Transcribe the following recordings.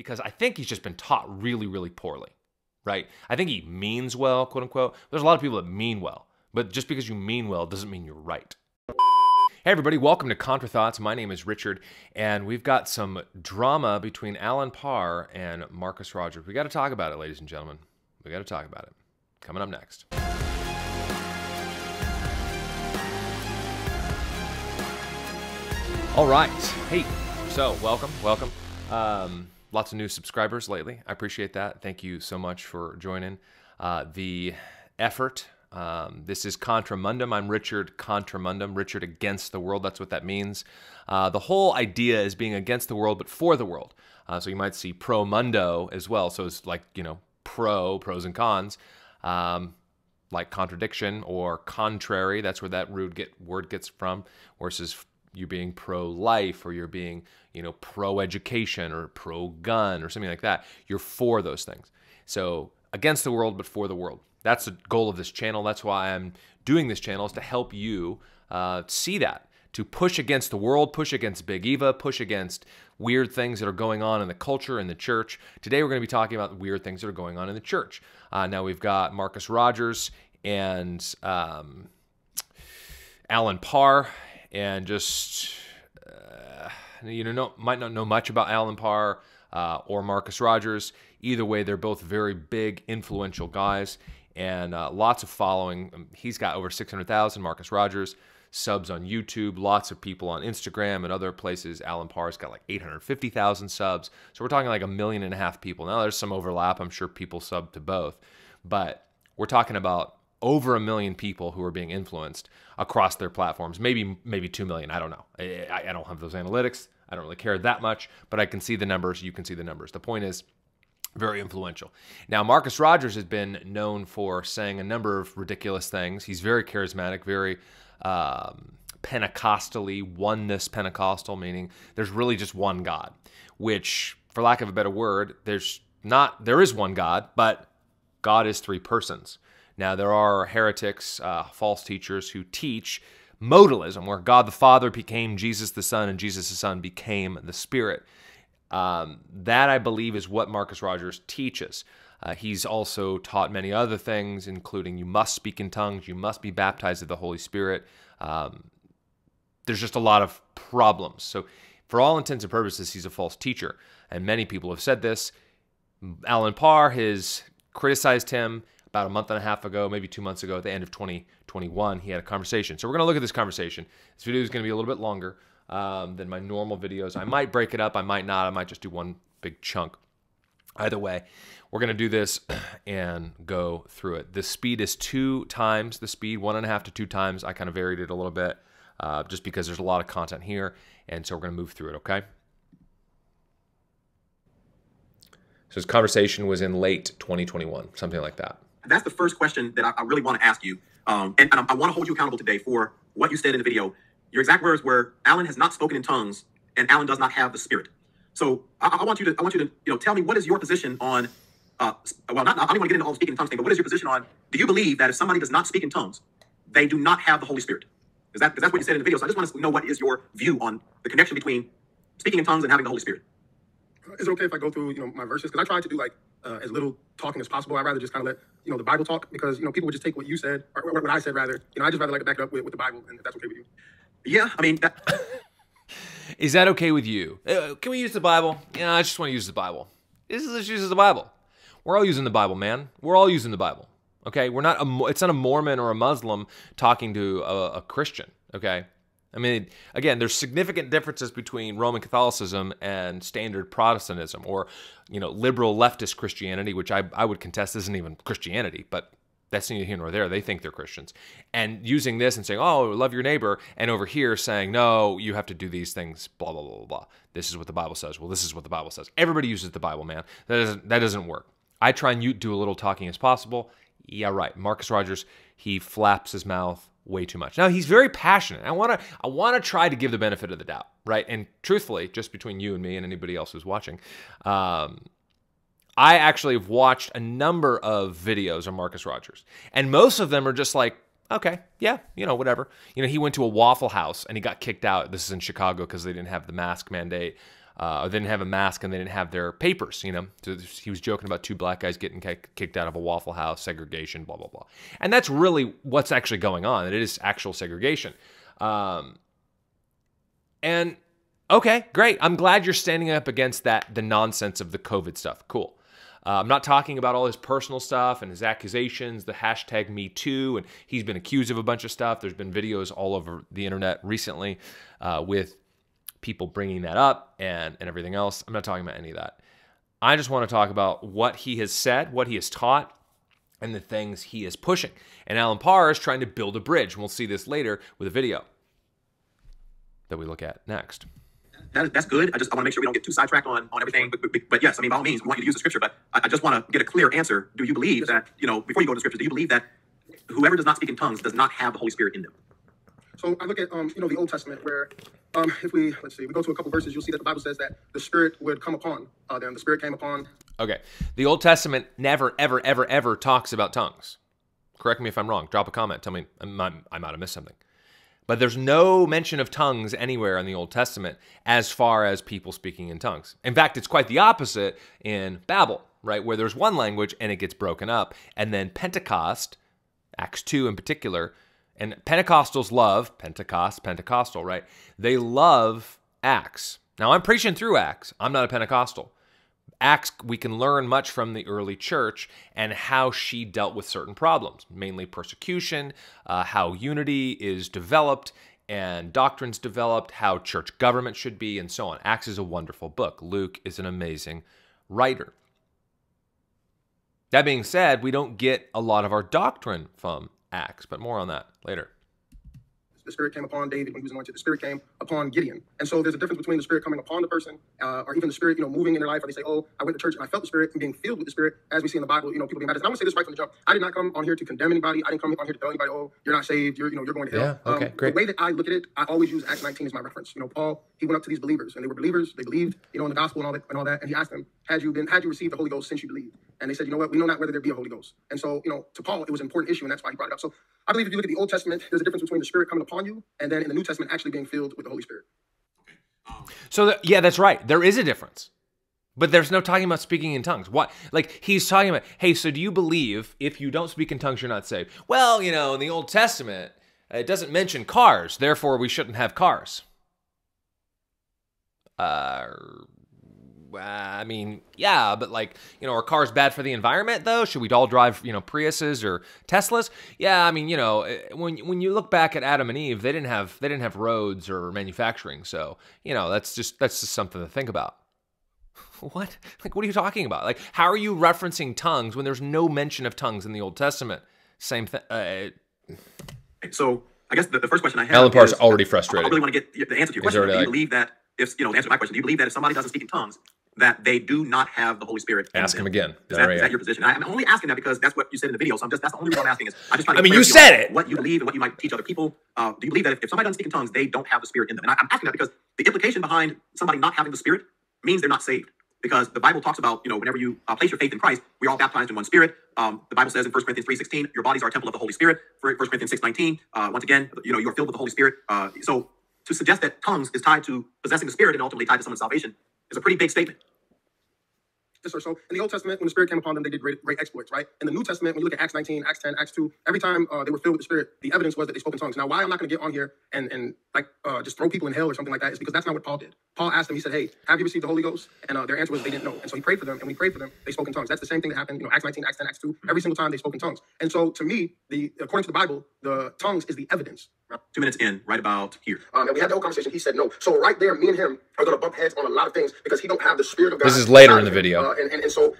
because I think he's just been taught really, really poorly, right? I think he means well, quote unquote. There's a lot of people that mean well, but just because you mean well doesn't mean you're right. Hey, everybody, welcome to Contra Thoughts. My name is Richard, and we've got some drama between Alan Parr and Marcus Rogers. We got to talk about it, ladies and gentlemen. We got to talk about it. Coming up next. All right. Hey, so welcome, welcome. Um, lots of new subscribers lately. I appreciate that. Thank you so much for joining uh, the effort. Um, this is Contramundum. I'm Richard Contramundum, Richard against the world. That's what that means. Uh, the whole idea is being against the world, but for the world. Uh, so you might see pro mundo as well. So it's like, you know, pro, pros and cons. Um, like contradiction or contrary. That's where that rude get, word gets from. Versus you're being pro-life or you're being you know pro-education or pro-gun or something like that. You're for those things. So against the world but for the world. That's the goal of this channel. That's why i'm doing this channel is to help you uh, see that to push against the world push against big eva push against weird things that are going on in the culture in the church. Today we're going to be talking about weird things that are going on in the church. Uh, now we've got marcus rogers and um, alan parr and just uh, you know might not know much about Alan Parr uh, or Marcus Rogers. Either way, they're both very big, influential guys, and uh, lots of following. Um, he's got over 600,000. Marcus Rogers subs on YouTube, lots of people on Instagram and other places. Alan Parr's got like 850,000 subs. So we're talking like a million and a half people. Now there's some overlap. I'm sure people sub to both, but we're talking about over a million people who are being influenced across their platforms. Maybe maybe two million. I don't know. I, I don't have those analytics. I don't really care that much, but I can see the numbers. You can see the numbers. The point is, very influential. Now, Marcus Rogers has been known for saying a number of ridiculous things. He's very charismatic, very um, Pentecostally, oneness Pentecostal, meaning there's really just one God, which, for lack of a better word, there's not, there is one God, but God is three persons. Now, there are heretics, uh, false teachers who teach modalism, where God the Father became Jesus the Son and Jesus the Son became the Spirit. Um, that, I believe, is what Marcus Rogers teaches. Uh, he's also taught many other things, including you must speak in tongues, you must be baptized of the Holy Spirit. Um, there's just a lot of problems. So, for all intents and purposes, he's a false teacher. And many people have said this. Alan Parr has criticized him about a month and a half ago, maybe two months ago, at the end of 2021, he had a conversation. So we're going to look at this conversation. This video is going to be a little bit longer um, than my normal videos. I might break it up. I might not. I might just do one big chunk. Either way, we're going to do this and go through it. The speed is two times the speed, one and a half to two times. I kind of varied it a little bit uh, just because there's a lot of content here. And so we're going to move through it, okay? So his conversation was in late 2021, something like that. That's the first question that I, I really want to ask you. Um, and, and I, I want to hold you accountable today for what you said in the video. Your exact words were, Alan has not spoken in tongues and Alan does not have the spirit. So I, I want you to, I want you to, you know, tell me what is your position on, uh, well, not, I don't want to get into all the speaking in tongues thing, but what is your position on, do you believe that if somebody does not speak in tongues, they do not have the Holy Spirit? Is that, because that, is that what you said in the video? So I just want to know what is your view on the connection between speaking in tongues and having the Holy Spirit? Is it okay if I go through, you know, my verses? Because I tried to do like uh, as little talking as possible. I'd rather just kind of let you know the Bible talk because you know people would just take what you said or what I said rather. You know, I just rather like to back it up with, with the Bible, and if that's okay with you. Yeah, I mean. That... Is that okay with you? Uh, can we use the Bible? Yeah, I just want to use the Bible. This is use the Bible. We're all using the Bible, man. We're all using the Bible. Okay, we're not. A, it's not a Mormon or a Muslim talking to a, a Christian. Okay, I mean, again, there's significant differences between Roman Catholicism and standard Protestantism, or you know, liberal leftist Christianity, which I, I would contest isn't even Christianity, but that's neither here nor there. They think they're Christians, and using this and saying, "Oh, love your neighbor," and over here saying, "No, you have to do these things." Blah blah blah blah blah. This is what the Bible says. Well, this is what the Bible says. Everybody uses the Bible, man. That doesn't that doesn't work. I try and do a little talking as possible. Yeah, right. Marcus Rogers, he flaps his mouth way too much. Now he's very passionate. I want to I want to try to give the benefit of the doubt, right? And truthfully, just between you and me and anybody else who's watching, um, I actually have watched a number of videos of Marcus Rogers, and most of them are just like, okay, yeah, you know, whatever. You know, he went to a Waffle House and he got kicked out. This is in Chicago because they didn't have the mask mandate. Uh, they didn't have a mask and they didn't have their papers. You know, so he was joking about two black guys getting kicked out of a Waffle House, segregation, blah blah blah, and that's really what's actually going on. It is actual segregation. Um, and okay, great. I'm glad you're standing up against that the nonsense of the COVID stuff. Cool. Uh, I'm not talking about all his personal stuff and his accusations, the hashtag Me Too, and he's been accused of a bunch of stuff. There's been videos all over the internet recently uh, with people bringing that up and, and everything else. I'm not talking about any of that. I just want to talk about what he has said, what he has taught, and the things he is pushing. And Alan Parr is trying to build a bridge. and We'll see this later with a video that we look at next. That, that's good. I just I want to make sure we don't get too sidetracked on, on everything. But, but, but, yes, I mean, by all means, we want you to use the scripture. But I, I just want to get a clear answer. Do you believe that, you know, before you go to scripture, do you believe that whoever does not speak in tongues does not have the Holy Spirit in them? So I look at um, you know, the Old Testament where um, if we let's see, we go to a couple verses, you'll see that the Bible says that the Spirit would come upon uh, them. The Spirit came upon. Okay, the Old Testament never, ever, ever, ever talks about tongues. Correct me if I'm wrong. Drop a comment. Tell me I might have missed something. But there's no mention of tongues anywhere in the Old Testament as far as people speaking in tongues. In fact, it's quite the opposite in Babel, right? Where there's one language and it gets broken up. And then Pentecost, Acts 2 in particular, and Pentecostals love Pentecost, Pentecostal, right? They love Acts. Now, I'm preaching through Acts. I'm not a Pentecostal. Acts, we can learn much from the early church and how she dealt with certain problems, mainly persecution, uh, how unity is developed and doctrines developed, how church government should be, and so on. Acts is a wonderful book. Luke is an amazing writer. That being said, we don't get a lot of our doctrine from Acts, but more on that later. The Spirit came upon David when he was anointed. The Spirit came upon Gideon. And so there's a difference between the Spirit coming upon the person uh, or even the Spirit, you know, moving in their life. Or they say, oh, I went to church and I felt the Spirit and being filled with the Spirit. As we see in the Bible, you know, people being baptized. And I want to say this right from the jump. I did not come on here to condemn anybody. I didn't come on here to tell anybody, oh, you're not saved. You're, you know, you're going to hell. Yeah, okay, um, great. The way that I look at it, I always use Acts 19 as my reference. You know, Paul, he went up to these believers and they were believers. They believed, you know, in the gospel and all that, and all that. And he asked them, had you been, had you received the Holy Ghost since you believed? And they said, you know what, we know not whether there be a Holy Ghost. And so, you know, to Paul, it was an important issue, and that's why he brought it up. So I believe if you look at the Old Testament, there's a difference between the Spirit coming upon you and then in the New Testament actually being filled with the Holy Spirit. So, yeah, that's right. There is a difference. But there's no talking about speaking in tongues. What? Like he's talking about, hey, so do you believe if you don't speak in tongues, you're not saved? Well, you know, in the Old Testament, it doesn't mention cars, therefore we shouldn't have cars. Uh, I mean, yeah, but like, you know, are cars bad for the environment though? Should we all drive, you know, Priuses or Teslas? Yeah, I mean, you know, eh, when when you look back at Adam and Eve, they didn't have they didn't have roads or manufacturing, so you know, that's just that's just something to think about. What? Like, what are you talking about? Like, how are you referencing tongues when there's no mention of tongues in the Old Testament? Same thing. Uh, so, I guess the, the, first question I have. Alan Parr's already frustrated. I really want to get the answer to your question. Do you like, believe that if you know, answer my question, do you believe that if somebody doesn't speak in tongues, that they do not have the Holy Spirit. Ask him again. Is that, is that your position? I'm only asking that because that's what you said in the video. So I'm just that's the only reason I'm asking is I just trying to. I mean, you said it. What you believe and what you might teach other people. Uh, do you believe that if, if, somebody doesn't speak in tongues, they don't have the Spirit in them? And I, am asking that because the implication behind somebody not having the Spirit means they're not saved. Because the Bible talks about, you know, whenever you uh, place your faith in Christ, we're all baptized in one Spirit. Um, the Bible says in 1 Corinthians 3.16, your bodies are a temple of the Holy Spirit. 1 Corinthians 6.19, uh, once again, you know, you're filled with the Holy Spirit. Uh, so to suggest that tongues is tied to possessing the Spirit and ultimately tied to someone's salvation is a pretty big statement. Sir. So in the Old Testament, when the Spirit came upon them, they did great, great exploits, right? In the New Testament, when you look at Acts 19, Acts 10, Acts 2, every time uh, they were filled with the Spirit, the evidence was that they spoke in tongues. Now, why I'm not going to get on here and, and like uh, just throw people in hell or something like that is because that's not what Paul did. Paul asked them, he said, hey, have you received the Holy Ghost? And uh, their answer was they didn't know. And so he prayed for them, and we prayed for them, they spoke in tongues. That's the same thing that happened, you know, Acts 19, Acts 10, Acts 2. Every single time they spoke in tongues. And so to me, the according to the Bible, the tongues is the evidence two minutes in, right about here. Um, and we had the whole conversation. He said no. So right there, me and him are going to bump heads on a lot of things because he don't have the spirit of God. This is later in the video. Uh, and, and, and so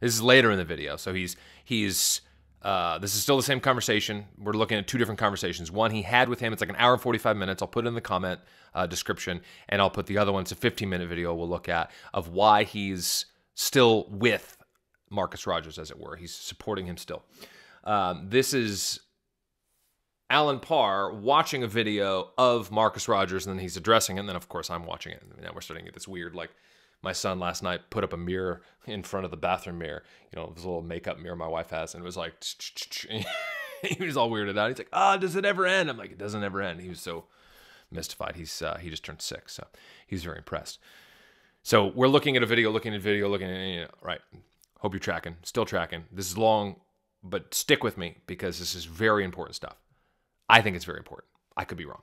this is later in the video. So he's he's uh, this is still the same conversation. We're looking at two different conversations. One he had with him. It's like an hour and 45 minutes. I'll put it in the comment uh, description, and I'll put the other one. It's a 15 minute video we'll look at of why he's still with Marcus Rogers, as it were. He's supporting him still. Um, this is Alan Parr watching a video of Marcus Rogers, and then he's addressing it. And then, of course, I'm watching it. And now we're starting to get this weird, like, my son last night put up a mirror in front of the bathroom mirror, you know, this little makeup mirror my wife has, and it was like, he was all weirded out. He's like, ah, does it ever end? I'm like, it doesn't ever end. He was so mystified. He's uh, he just turned six, so he's very impressed. So we're looking at a video, looking at a video, looking at you know, right. Hope you're tracking, still tracking. This is long, but stick with me because this is very important stuff. I think it's very important. I could be wrong.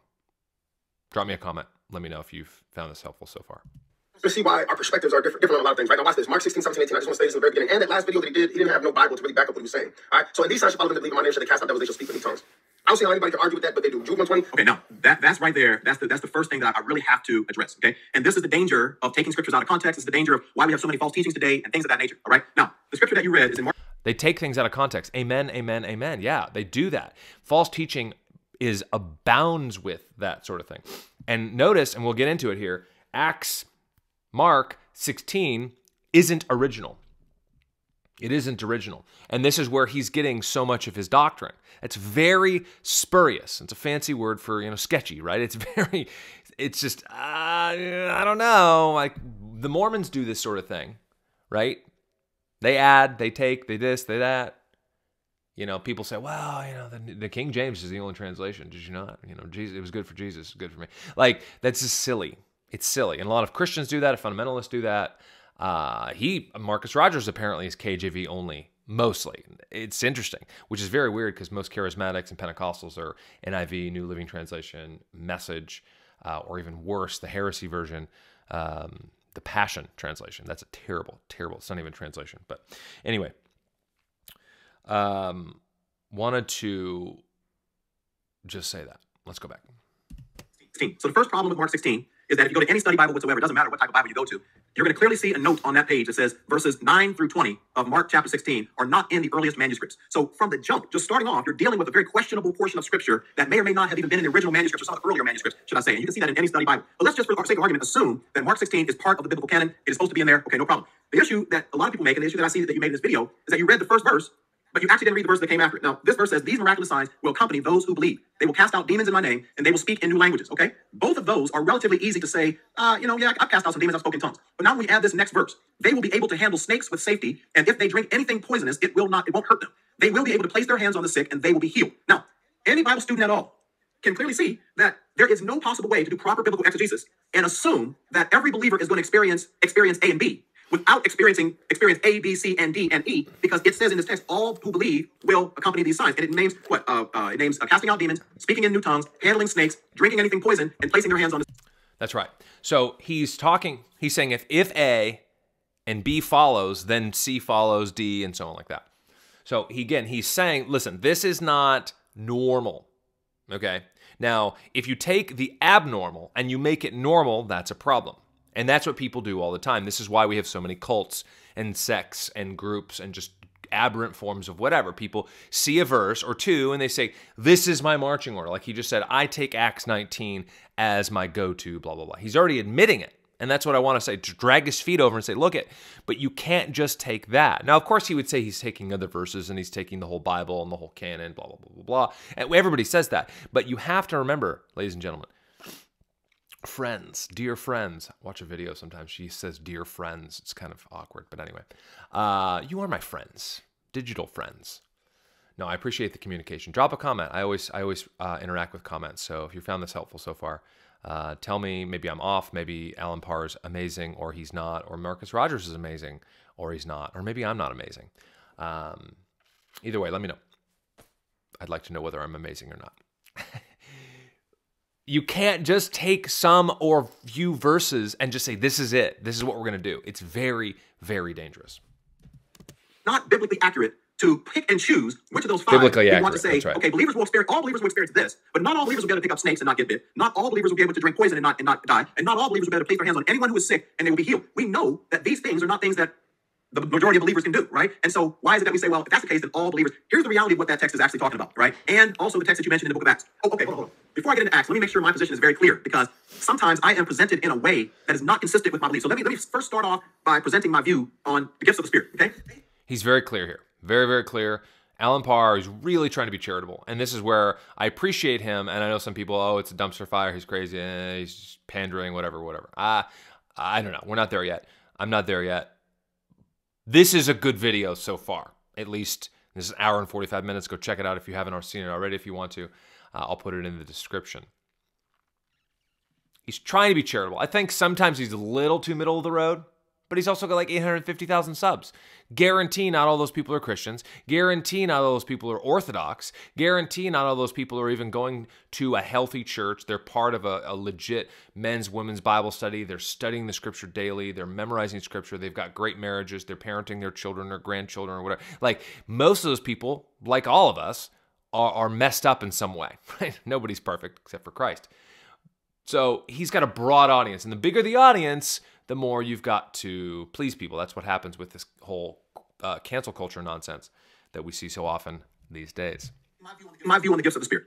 Drop me a comment. Let me know if you've found this helpful so far. To see why our perspectives are different, different on a lot of things, right? Now watch this. Mark 16, 17, 18. I just want to say this in the very beginning. And that last video that he did, he didn't have no Bible to really back up what he was saying. All right. So in these signs, you follow them that believe in my name, shall they cast out devils, they shall speak with new tongues. I don't see how anybody can argue with that, but they do. Jude 120. Okay, now that that's right there. That's the that's the first thing that I really have to address. Okay, and this is the danger of taking scriptures out of context. This is the danger of why we have so many false teachings today and things of that nature. All right. Now the scripture that you read is in Mark. They take things out of context. Amen, amen, amen. Yeah, they do that. False teaching is abounds with that sort of thing. And notice, and we'll get into it here, Acts, Mark 16 isn't original. It isn't original. And this is where he's getting so much of his doctrine. It's very spurious. It's a fancy word for, you know, sketchy, right? It's very, it's just, uh, I don't know. Like the Mormons do this sort of thing, right? They add, they take, they this, they that. You know, people say, well, you know, the, the King James is the only translation. Did you not? You know, Jesus, it was good for Jesus, good for me. Like, that's just silly. It's silly. And a lot of Christians do that, fundamentalists do that. Uh, he, Marcus Rogers, apparently is KJV only, mostly. It's interesting, which is very weird because most charismatics and Pentecostals are NIV, New Living Translation, Message, uh, or even worse, the Heresy version, um, the Passion Translation. That's a terrible, terrible. It's not even a translation. But anyway, um, wanted to just say that. Let's go back. 16. So the first problem with Mark 16 is that if you go to any study Bible whatsoever, it doesn't matter what type of Bible you go to, you're going to clearly see a note on that page that says verses 9 through 20 of Mark chapter 16 are not in the earliest manuscripts. So from the jump, just starting off, you're dealing with a very questionable portion of scripture that may or may not have even been in the original manuscripts or some of the earlier manuscripts, should I say. And you can see that in any study Bible. But let's just, for the sake of argument, assume that Mark 16 is part of the biblical canon. It is supposed to be in there. Okay, no problem. The issue that a lot of people make, and the issue that I see that you made in this video, is that you read the first verse but you actually didn't read the verse that came after it. Now, this verse says, These miraculous signs will accompany those who believe. They will cast out demons in my name, and they will speak in new languages. Okay? Both of those are relatively easy to say, uh, you know, yeah, I've cast out some demons, I've spoken tongues. But now when we add this next verse, they will be able to handle snakes with safety, and if they drink anything poisonous, it will not, it won't hurt them. They will be able to place their hands on the sick, and they will be healed. Now, any Bible student at all can clearly see that there is no possible way to do proper biblical exegesis and assume that every believer is going to experience experience A and B without experiencing experience A, B, C, and D, and E, because it says in this text, all who believe will accompany these signs. And it names what? Uh, uh, it names uh, casting out demons, speaking in new tongues, handling snakes, drinking anything poison, and placing their hands on. The- That's right. So he's talking. He's saying if if A and B follows, then C follows D, and so on like that. So he, again, he's saying, listen, this is not normal. Okay. Now, if you take the abnormal and you make it normal, that's a problem. And that's what people do all the time. This is why we have so many cults and sects and groups and just aberrant forms of whatever. People see a verse or two and they say, This is my marching order. Like he just said, I take Acts 19 as my go to, blah, blah, blah. He's already admitting it. And that's what I want to say. To drag his feet over and say, look it, but you can't just take that. Now, of course, he would say he's taking other verses and he's taking the whole Bible and the whole canon, blah, blah, blah, blah, blah. And everybody says that. But you have to remember, ladies and gentlemen, friends, dear friends. Watch a video sometimes. She says dear friends. It's kind of awkward, but anyway. Uh, you are my friends, digital friends. No, I appreciate the communication. Drop a comment. I always I always uh, interact with comments. So if you found this helpful so far, uh, tell me maybe I'm off. Maybe Alan Parr is amazing or he's not, or Marcus Rogers is amazing or he's not, or maybe I'm not amazing. Um, either way, let me know. I'd like to know whether I'm amazing or not. you can't just take some or few verses and just say, this is it. This is what we're going to do. It's very, very dangerous. Not biblically accurate to pick and choose which of those five Biblically you accurate, want to say, right. okay, believers will experience, all believers will experience this, but not all believers will be able to pick up snakes and not get bit. Not all believers will be able to drink poison and not, and not die. And not all believers will be able to place their hands on anyone who is sick and they will be healed. We know that these things are not things that the majority of believers can do, right? And so why is it that we say, well, if that's the case, then all believers, here's the reality of what that text is actually talking about, right? And also the text that you mentioned in the book of Acts. Oh, okay, hold on, hold on. Before I get into Acts, let me make sure my position is very clear because sometimes I am presented in a way that is not consistent with my belief. So let me let me first start off by presenting my view on the gifts of the Spirit, okay? He's very clear here. Very, very clear. Alan Parr is really trying to be charitable. And this is where I appreciate him. And I know some people, oh, it's a dumpster fire. He's crazy. Eh, he's pandering, whatever, whatever. Uh, I don't know. We're not there yet. I'm not there yet. This is a good video so far. At least this is an hour and 45 minutes. Go check it out if you haven't seen it already, if you want to. Uh, I'll put it in the description. He's trying to be charitable. I think sometimes he's a little too middle of the road, but he's also got like 850,000 subs. Guarantee not all those people are Christians. Guarantee not all those people are Orthodox. Guarantee not all those people are even going to a healthy church. They're part of a, a, legit men's, women's Bible study. They're studying the scripture daily. They're memorizing scripture. They've got great marriages. They're parenting their children or grandchildren or whatever. Like most of those people, like all of us, are, are messed up in some way, right? Nobody's perfect except for Christ. So he's got a broad audience. And the bigger the audience, the more you've got to please people. That's what happens with this whole uh, cancel culture nonsense that we see so often these days. My view, on the gifts of the Spirit.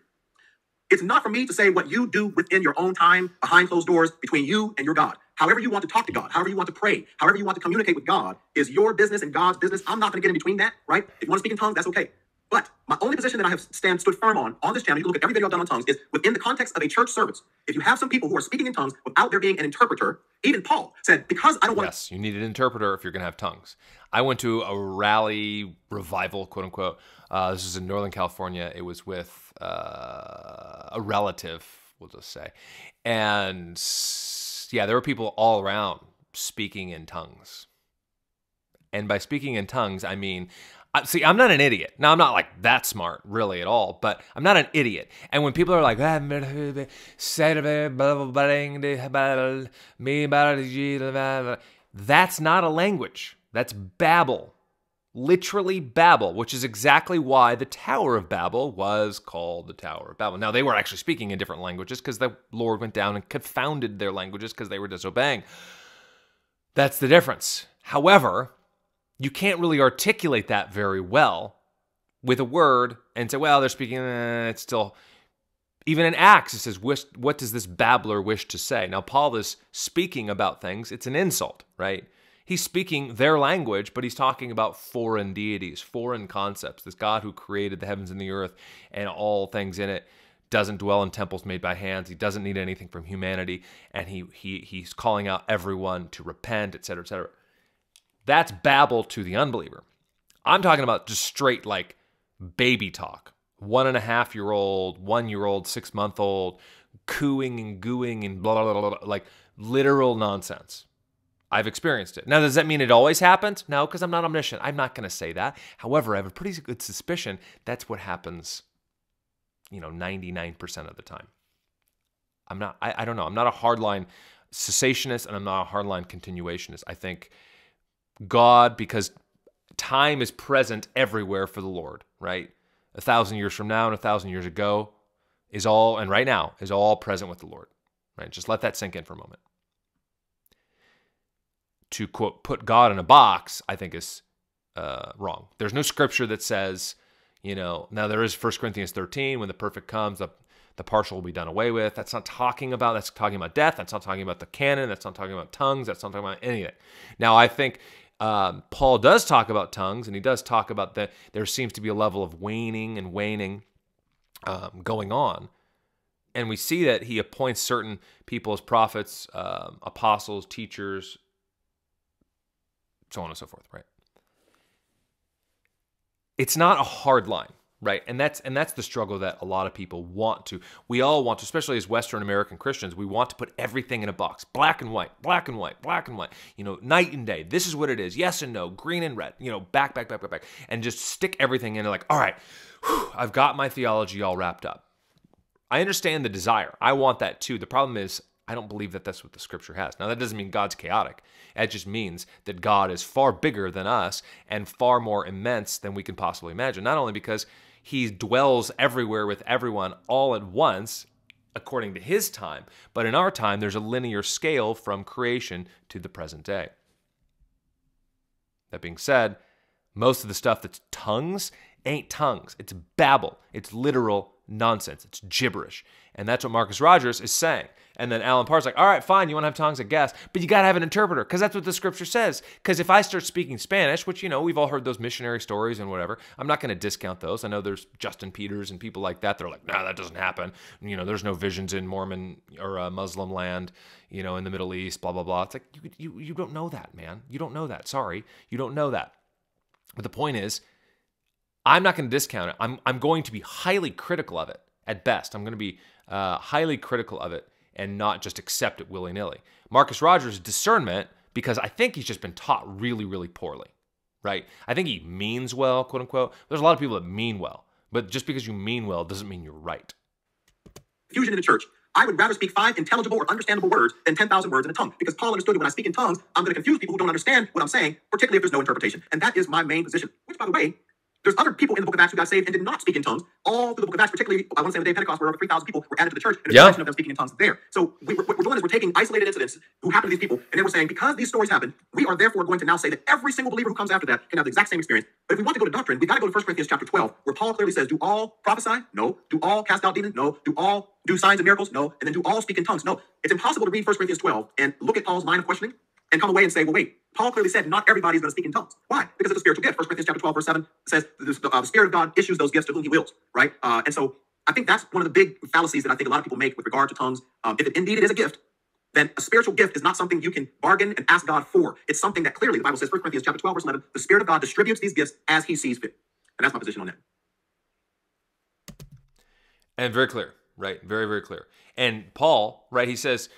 It's not for me to say what you do within your own time, behind closed doors, between you and your God. However, you want to talk to God, however, you want to pray, however, you want to communicate with God is your business and God's business. I'm not going to get in between that, right? If you want to speak in tongues, that's okay. But my only position that I have stand stood firm on on this channel, you can look at every video I've done on tongues, is within the context of a church service. If you have some people who are speaking in tongues without there being an interpreter, even Paul said, because I don't want. Yes, you need an interpreter if you're going to have tongues. I went to a rally revival, quote unquote. Uh, this is in Northern California. It was with uh, a relative, we'll just say, and yeah, there were people all around speaking in tongues. And by speaking in tongues, I mean see, I'm not an idiot. Now, I'm not like that smart, really, at all, but I'm not an idiot. And when people are like, ah, that's not a language. That's Babel. Literally Babel, which is exactly why the Tower of Babel was called the Tower of Babel. Now, they were actually speaking in different languages because the Lord went down and confounded their languages because they were disobeying. That's the difference. However, you can't really articulate that very well with a word and say, well, they're speaking, eh, it's still. Even in Acts, it says, What does this babbler wish to say? Now, Paul is speaking about things. It's an insult, right? He's speaking their language, but he's talking about foreign deities, foreign concepts. This God who created the heavens and the earth and all things in it doesn't dwell in temples made by hands. He doesn't need anything from humanity. And he, he, he's calling out everyone to repent, et cetera, et cetera. That's babble to the unbeliever. I'm talking about just straight like baby talk. One and a half year old, one year old, six month old, cooing and gooing and blah, blah, blah, blah, like literal nonsense. I've experienced it. Now, does that mean it always happens? No, because I'm not omniscient. I'm not going to say that. However, I have a pretty good suspicion that's what happens, you know, 99% of the time. I'm not, I, I don't know. I'm not a hardline cessationist and I'm not a hardline continuationist. I think God, because time is present everywhere for the Lord, right? A thousand years from now and a thousand years ago is all, and right now is all present with the Lord, right? Just let that sink in for a moment. To quote, put God in a box, I think is uh, wrong. There's no scripture that says, you know, now there is 1 Corinthians 13, when the perfect comes, the, the partial will be done away with. That's not talking about, that's talking about death. That's not talking about the canon. That's not talking about tongues. That's not talking about anything. Now, I think um, Paul does talk about tongues, and he does talk about that there seems to be a level of waning and waning um, going on. And we see that he appoints certain people as prophets, um, apostles, teachers, so on and so forth, right? It's not a hard line right and that's and that's the struggle that a lot of people want to we all want to especially as western american christians we want to put everything in a box black and white black and white black and white you know night and day this is what it is yes and no green and red you know back back back back back and just stick everything in like all right whew, i've got my theology all wrapped up i understand the desire i want that too the problem is I don't believe that that's what the scripture has. Now, that doesn't mean God's chaotic. It just means that God is far bigger than us and far more immense than we can possibly imagine. Not only because he dwells everywhere with everyone all at once according to his time. But in our time, there's a linear scale from creation to the present day. That being said, most of the stuff that's tongues ain't tongues. It's babble. It's literal nonsense. It's gibberish. And that's what Marcus Rogers is saying. And then Alan Parr's like, all right, fine, you want to have tongues, I guess, but you got to have an interpreter because that's what the scripture says. Because if I start speaking Spanish, which, you know, we've all heard those missionary stories and whatever, I'm not going to discount those. I know there's Justin Peters and people like that. They're like, nah, that doesn't happen. You know, there's no visions in Mormon or uh, Muslim land, you know, in the Middle East, blah, blah, blah. It's like, you, you, you don't know that, man. You don't know that. Sorry. You don't know that. But the point is, I'm not going to discount it. I'm, I'm going to be highly critical of it at best. I'm going to be uh, highly critical of it and not just accept it willy nilly. Marcus Rogers' discernment, because I think he's just been taught really, really poorly, right? I think he means well, quote unquote. There's a lot of people that mean well, but just because you mean well doesn't mean you're right. Fusion in the church. I would rather speak five intelligible or understandable words than 10,000 words in a tongue because Paul understood that when I speak in tongues, I'm going to confuse people who don't understand what I'm saying, particularly if there's no interpretation. And that is my main position, which, by the way, there's other people in the book of Acts who got saved and did not speak in tongues. All through the book of Acts, particularly, I want to say on the day of Pentecost, where over 3,000 people were added to the church, and there's Yeah. a mention of them speaking in tongues there. So we, what we're doing is we're taking isolated incidents who happened to these people, and then we're saying, because these stories happened, we are therefore going to now say that every single believer who comes after that can have the exact same experience. But if we want to go to doctrine, we've got to go to 1 Corinthians chapter 12, where Paul clearly says, do all prophesy? No. Do all cast out demons? No. Do all do signs and miracles? No. And then do all speak in tongues? No. It's impossible to read 1 Corinthians 12 and look at Paul's line of questioning and come away and say, well, wait, Paul clearly said not everybody is going to speak in tongues. Why? Because it's a spiritual gift. 1 Corinthians chapter 12, verse 7 says the, uh, the Spirit of God issues those gifts to whom he wills, right? Uh, and so I think that's one of the big fallacies that I think a lot of people make with regard to tongues. Um, if it, indeed it is a gift, then a spiritual gift is not something you can bargain and ask God for. It's something that clearly the Bible says, 1 Corinthians chapter 12, verse 11, the Spirit of God distributes these gifts as he sees fit. And that's my position on that. And very clear, right? Very, very clear. And Paul, right, he says,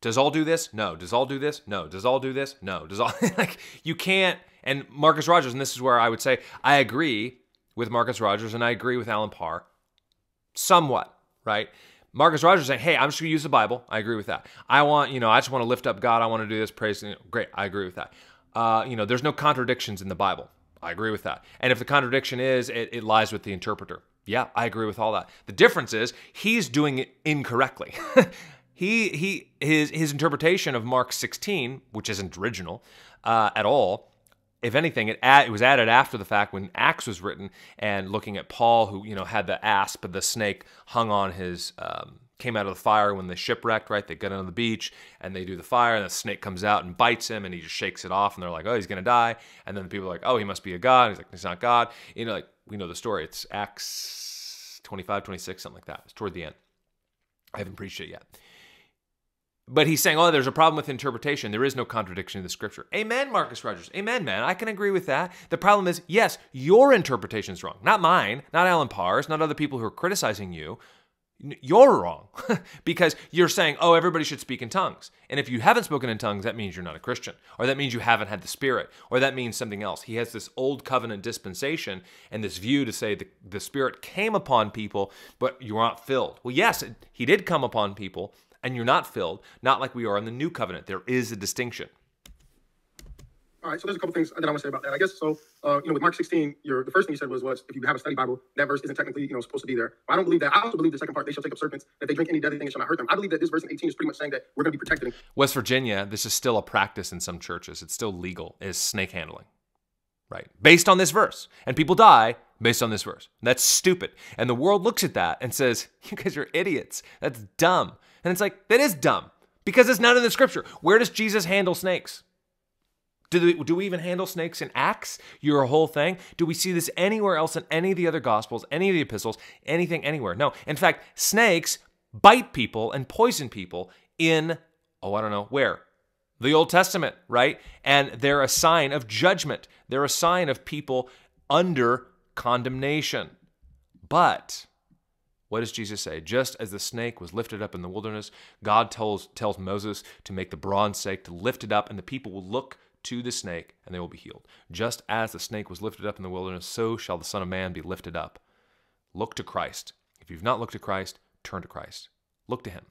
does all do this? No. Does all do this? No. Does all do this? No. Does all like you can't and Marcus Rogers, and this is where I would say I agree with Marcus Rogers and I agree with Alan Parr somewhat, right? Marcus Rogers saying, "Hey, I'm just to use the Bible." I agree with that. I want, you know, I just want to lift up God. I want to do this, praise. Great, I agree with that. Uh, you know, there's no contradictions in the Bible. I agree with that. And if the contradiction is, it, it lies with the interpreter. Yeah, I agree with all that. The difference is he's doing it incorrectly. he he his his interpretation of Mark 16, which isn't original uh, at all. If anything, it, add, it was added after the fact when Acts was written, and looking at Paul, who you know had the asp the snake hung on his um, came out of the fire when they shipwrecked. Right, they get on the beach and they do the fire, and the snake comes out and bites him, and he just shakes it off, and they're like, "Oh, he's gonna die." And then the people are like, "Oh, he must be a god." He's like, "He's not God." You know, like we know the story. It's Acts 25, 26, something like that. It's toward the end. I haven't preached it yet. But he's saying, oh, there's a problem with interpretation. There is no contradiction in the scripture. Amen, Marcus Rogers. Amen, man. I can agree with that. The problem is, yes, your interpretation is wrong. Not mine, not Alan Parr's, not other people who are criticizing you. You're wrong because you're saying, oh, everybody should speak in tongues. And if you haven't spoken in tongues, that means you're not a Christian, or that means you haven't had the Spirit, or that means something else. He has this old covenant dispensation and this view to say the, the Spirit came upon people, but you are not filled. Well, yes, it, he did come upon people, and you're not filled, not like we are in the new covenant. There is a distinction. All right, so there's a couple things that I want to say about that. I guess so. Uh, you know, with Mark 16, your the first thing you said was was if you have a study Bible, that verse isn't technically you know supposed to be there. I don't believe that. I also believe the second part, they shall take up serpents. If they drink any deadly thing, it shall not hurt them. I believe that this verse in 18 is pretty much saying that we're going to be protected. West Virginia, this is still a practice in some churches. It's still legal, is snake handling, right? Based on this verse. And people die based on this verse. That's stupid. And the world looks at that and says, you guys are idiots. That's dumb. And it's like, that is dumb because it's not in the scripture. Where does Jesus handle snakes? Do we, do we even handle snakes in Acts? Your whole thing? Do we see this anywhere else in any of the other gospels, any of the epistles, anything anywhere? No. In fact, snakes bite people and poison people in, oh, I don't know, where? The Old Testament, right? And they're a sign of judgment. They're a sign of people under condemnation. But what does Jesus say? Just as the snake was lifted up in the wilderness, God tells, tells Moses to make the bronze snake, to lift it up, and the people will look to the snake and they will be healed. Just as the snake was lifted up in the wilderness, so shall the Son of Man be lifted up. Look to Christ. If you've not looked to Christ, turn to Christ. Look to him.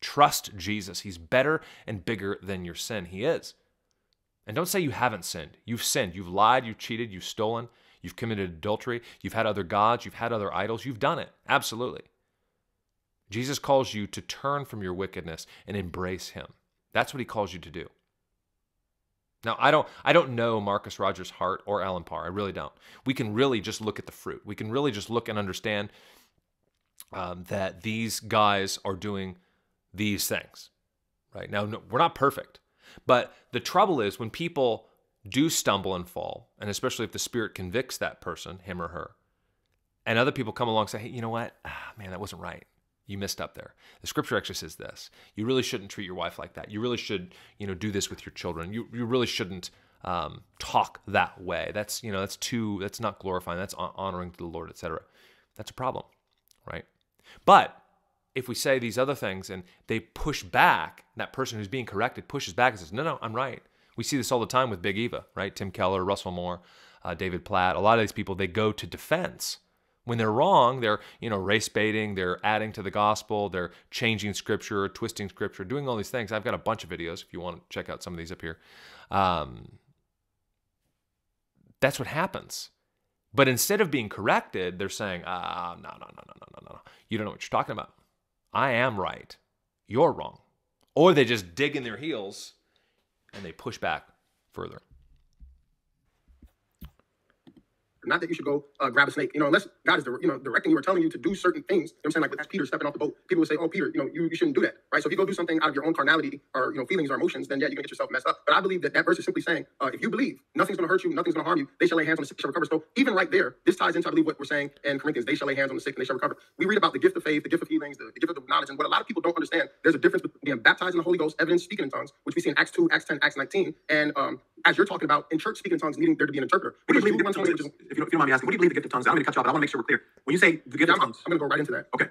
Trust Jesus. He's better and bigger than your sin. He is. And don't say you haven't sinned. You've sinned. You've lied, you've cheated, you've stolen, you've committed adultery, you've had other gods, you've had other idols. You've done it. Absolutely. Jesus calls you to turn from your wickedness and embrace him. That's what he calls you to do. Now, I don't I don't know Marcus Rogers' heart or Alan Parr. I really don't. We can really just look at the fruit. We can really just look and understand um, that these guys are doing these things. Right now, no, we're not perfect, but the trouble is when people do stumble and fall, and especially if the Spirit convicts that person, him or her, and other people come along and say, "Hey, you know what? Ah, man, that wasn't right." you missed up there. The scripture actually says this. You really shouldn't treat your wife like that. You really should, you know, do this with your children. You, you really shouldn't um, talk that way. That's, you know, that's too, that's not glorifying. That's honoring to the Lord, etc. That's a problem, right? But if we say these other things and they push back, that person who's being corrected pushes back and says, no, no, I'm right. We see this all the time with Big Eva, right? Tim Keller, Russell Moore, uh, David Platt. A lot of these people, they go to defense. When they're wrong, they're, you know, race baiting, they're adding to the gospel, they're changing scripture, twisting scripture, doing all these things. I've got a bunch of videos if you want to check out some of these up here. Um, that's what happens. But instead of being corrected, they're saying, ah, no, no, no, no, no, no, no. You don't know what you're talking about. I am right. You're wrong. Or they just dig in their heels and they push back further. Not that you should go uh, grab a snake, you know, unless God is, you know, directing you or telling you to do certain things. You know what I'm saying? Like that's Peter stepping off the boat. People would say, oh, Peter, you know, you, you shouldn't do that, right? So if you go do something out of your own carnality or, you know, feelings or emotions, then yeah, you're going to get yourself messed up. But I believe that that verse is simply saying, uh, if you believe nothing's going to hurt you, nothing's going to harm you, they shall lay hands on the sick, shall recover. So even right there, this ties into, I believe, what we're saying in Corinthians, they shall lay hands on the sick and they shall recover. We read about the gift of faith, the gift of healings, the, the gift of knowledge. And what a lot of people don't understand, there's a difference between being baptized in the Holy Ghost, evidence speaking in tongues, which we see in Acts 2, Acts 10, Acts 19, and um, as you're talking about in church speaking in tongues, needing there to be an interpreter. What do you believe? Jude The, if, you, if you don't mind me asking, what do you believe the gift of tongues? is? I'm going to cut you off, but I want to make sure we're clear. When you say the gift Yeah, of I'm, tongues, I'm going to go right into that. okay.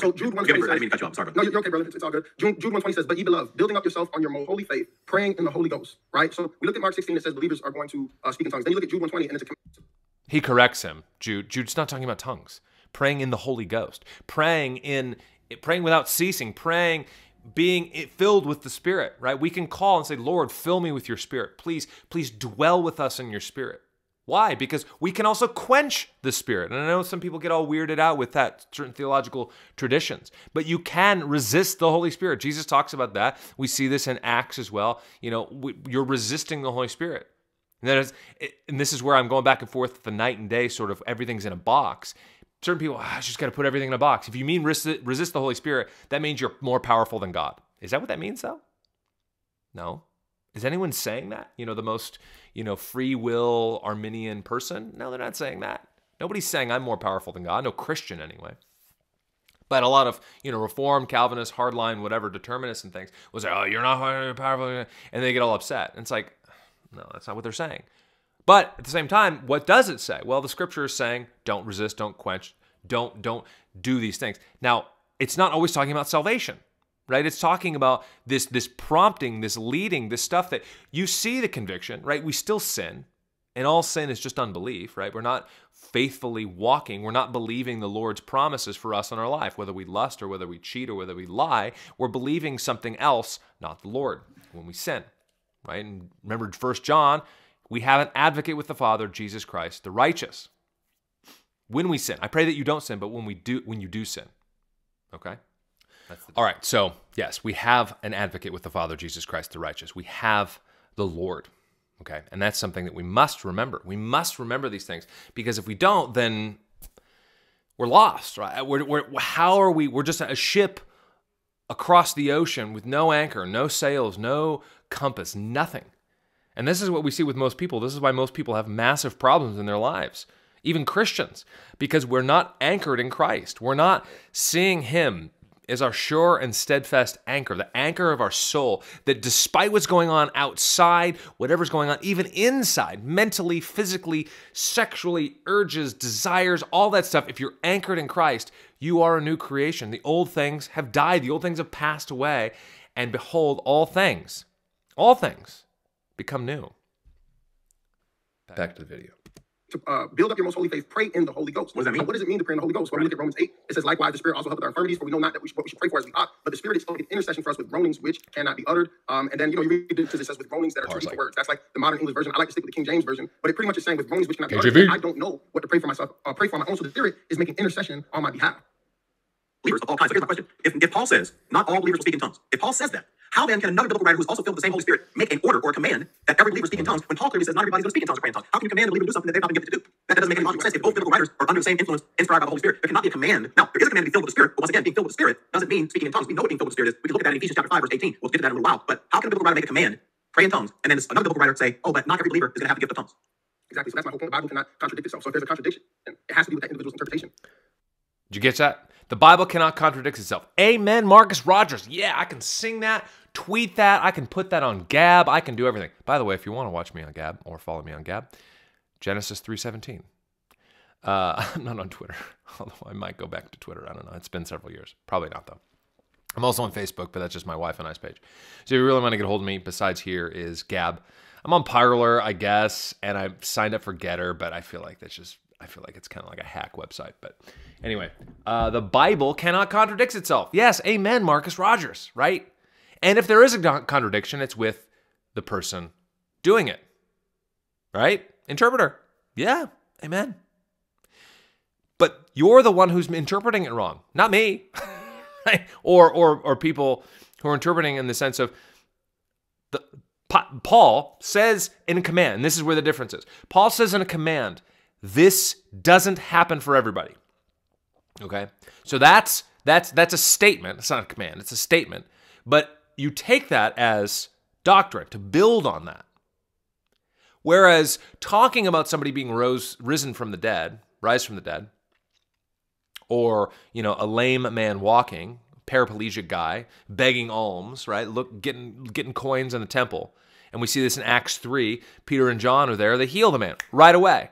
So Jude 1 Forgive me for- I says, didn't mean to cut you off. Sorry, No, brother. you're okay, brother. It's, it's all good. Jude, Jude 120 says, But ye beloved, building up yourself on your most holy faith, praying in the Holy Ghost. Right? So we look at Mark 16, it says believers are going to uh, speak in tongues. Then you look at Jude 120, and it's a com- He corrects him. Jude. Jude's not talking about tongues. Praying in the Holy Ghost. Praying in praying without ceasing. Praying being filled with the Spirit, right? We can call and say, Lord, fill me with your Spirit. Please, please dwell with us in your Spirit. Why? Because we can also quench the Spirit. And I know some people get all weirded out with that, certain theological traditions, but you can resist the Holy Spirit. Jesus talks about that. We see this in Acts as well. You know, we, you're resisting the Holy Spirit. And, that is, and this is where I'm going back and forth the night and day, sort of everything's in a box. Certain people, ah, I just got to put everything in a box. If you mean resist, resist the Holy Spirit, that means you're more powerful than God. Is that what that means, though? No. Is anyone saying that? You know, the most, you know, free will Arminian person? No, they're not saying that. Nobody's saying I'm more powerful than God. No Christian, anyway. But a lot of, you know, Reform, Calvinist, hardline, whatever, determinists and things will say, oh, you're not powerful. And they get all upset. And it's like, no, that's not what they're saying. But at the same time, what does it say? Well, the scripture is saying, don't resist, don't quench, don't, don't do these things. Now, it's not always talking about salvation right? It's talking about this this prompting this leading this stuff that you see the conviction right? We still sin and all sin is just unbelief right? We're not faithfully walking. We're not believing the lord's promises for us in our life whether we lust or whether we cheat or whether we lie. We're believing something else not the lord when we sin right? And remember first john we have an advocate with the father jesus christ the righteous. When we sin i pray that you don't sin but when we do when you do sin okay all right. So, yes, we have an advocate with the Father, Jesus Christ the righteous. We have the Lord. Okay. And that's something that we must remember. We must remember these things because if we don't, then we're lost, right? We're, we're, how are we? We're just a ship across the ocean with no anchor, no sails, no compass, nothing. And this is what we see with most people. This is why most people have massive problems in their lives, even Christians, because we're not anchored in Christ. We're not seeing Him is our sure and steadfast anchor, the anchor of our soul, that despite what's going on outside, whatever's going on, even inside, mentally, physically, sexually, urges, desires, all that stuff, if you're anchored in Christ, you are a new creation. The old things have died, the old things have passed away, and behold, all things, all things become new. Back to the video to uh, build up your most holy faith, pray in the Holy Ghost. What does that mean? Now, what does it mean to pray in the Holy Ghost? When we look at Romans 8, it says, likewise, the Spirit also helpeth our infirmities, for we know not that we should, what we should pray for as we ought, but the Spirit is making intercession for us with groanings which cannot be uttered. Um, and then, you know, you read it because it says with groanings that are too deep for words. That's like the modern English version. I like to stick with the King James version, but it pretty much is saying with groanings which cannot be uttered. I don't know what to pray for myself, uh, pray for my own. So the Spirit is making intercession on my behalf. Believers of all kinds. So here's my question. If, if Paul says, not all believers will speak in tongues, if Paul says that, how then can another biblical writer who's also filled with the same Holy Spirit make an order or a command that every believer speak in tongues when Paul clearly says not everybody's going to speak in tongues or pray in tongues? How can you command a believer to do something that they've not been gifted to do? That doesn't make any logical sense. If both biblical writers are under the same influence, inspired by the Holy Spirit, there cannot be a command. Now, there is a command to be filled with the Spirit, but once again, being filled with the Spirit doesn't mean speaking in tongues. We know what being filled with the Spirit is. We can look at that in Ephesians chapter 5, verse 18. We'll get to that in a little while. But how can a biblical writer make a command, pray in tongues, and then another biblical writer say, oh, but not every believer is going to have the gift of tongues? Exactly. So that's my whole point. The Bible cannot contradict itself. So if there's a contradiction, then it has to be with that individual's interpretation. Did you get that? The Bible cannot contradict itself. Amen, Marcus Rogers. Yeah, I can sing that, tweet that, I can put that on Gab, I can do everything. By the way, if you want to watch me on Gab or follow me on Gab, Genesis 3:17. Uh, I'm not on Twitter, although I might go back to Twitter. I don't know. It's been several years. Probably not though. I'm also on Facebook, but that's just my wife and I's page. So if you really want to get a hold of me, besides here is Gab. I'm on Parler, I guess, and I've signed up for Gettr, but I feel like that's just I feel like it's kind of like a hack website. But anyway, uh, the Bible cannot contradict itself. Yes, amen, Marcus Rogers, right? And if there is a contradiction, it's with the person doing it, right? Interpreter. Yeah, amen. But you're the one who's interpreting it wrong, not me. right? Or, or, or people who are interpreting in the sense of the, Paul says in command, and this is where the difference is. Paul says in a command, this doesn't happen for everybody. Okay? So that's that's that's a statement. It's not a command, it's a statement. But you take that as doctrine to build on that. Whereas talking about somebody being rose risen from the dead, rise from the dead, or you know a lame man walking, paraplegic guy begging alms, right? Look, getting getting coins in the temple, and we see this in Acts three. Peter and John are there; they heal the man right away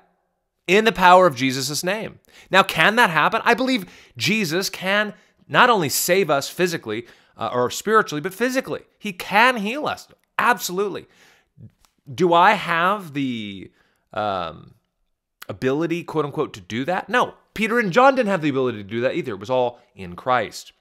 in the power of Jesus' name. Now, can that happen? I believe Jesus can not only save us physically uh, or spiritually, but physically. He can heal us. Absolutely. Do I have the um, ability, quote unquote, to do that? No. Peter and John didn't have the ability to do that either. It was all in Christ.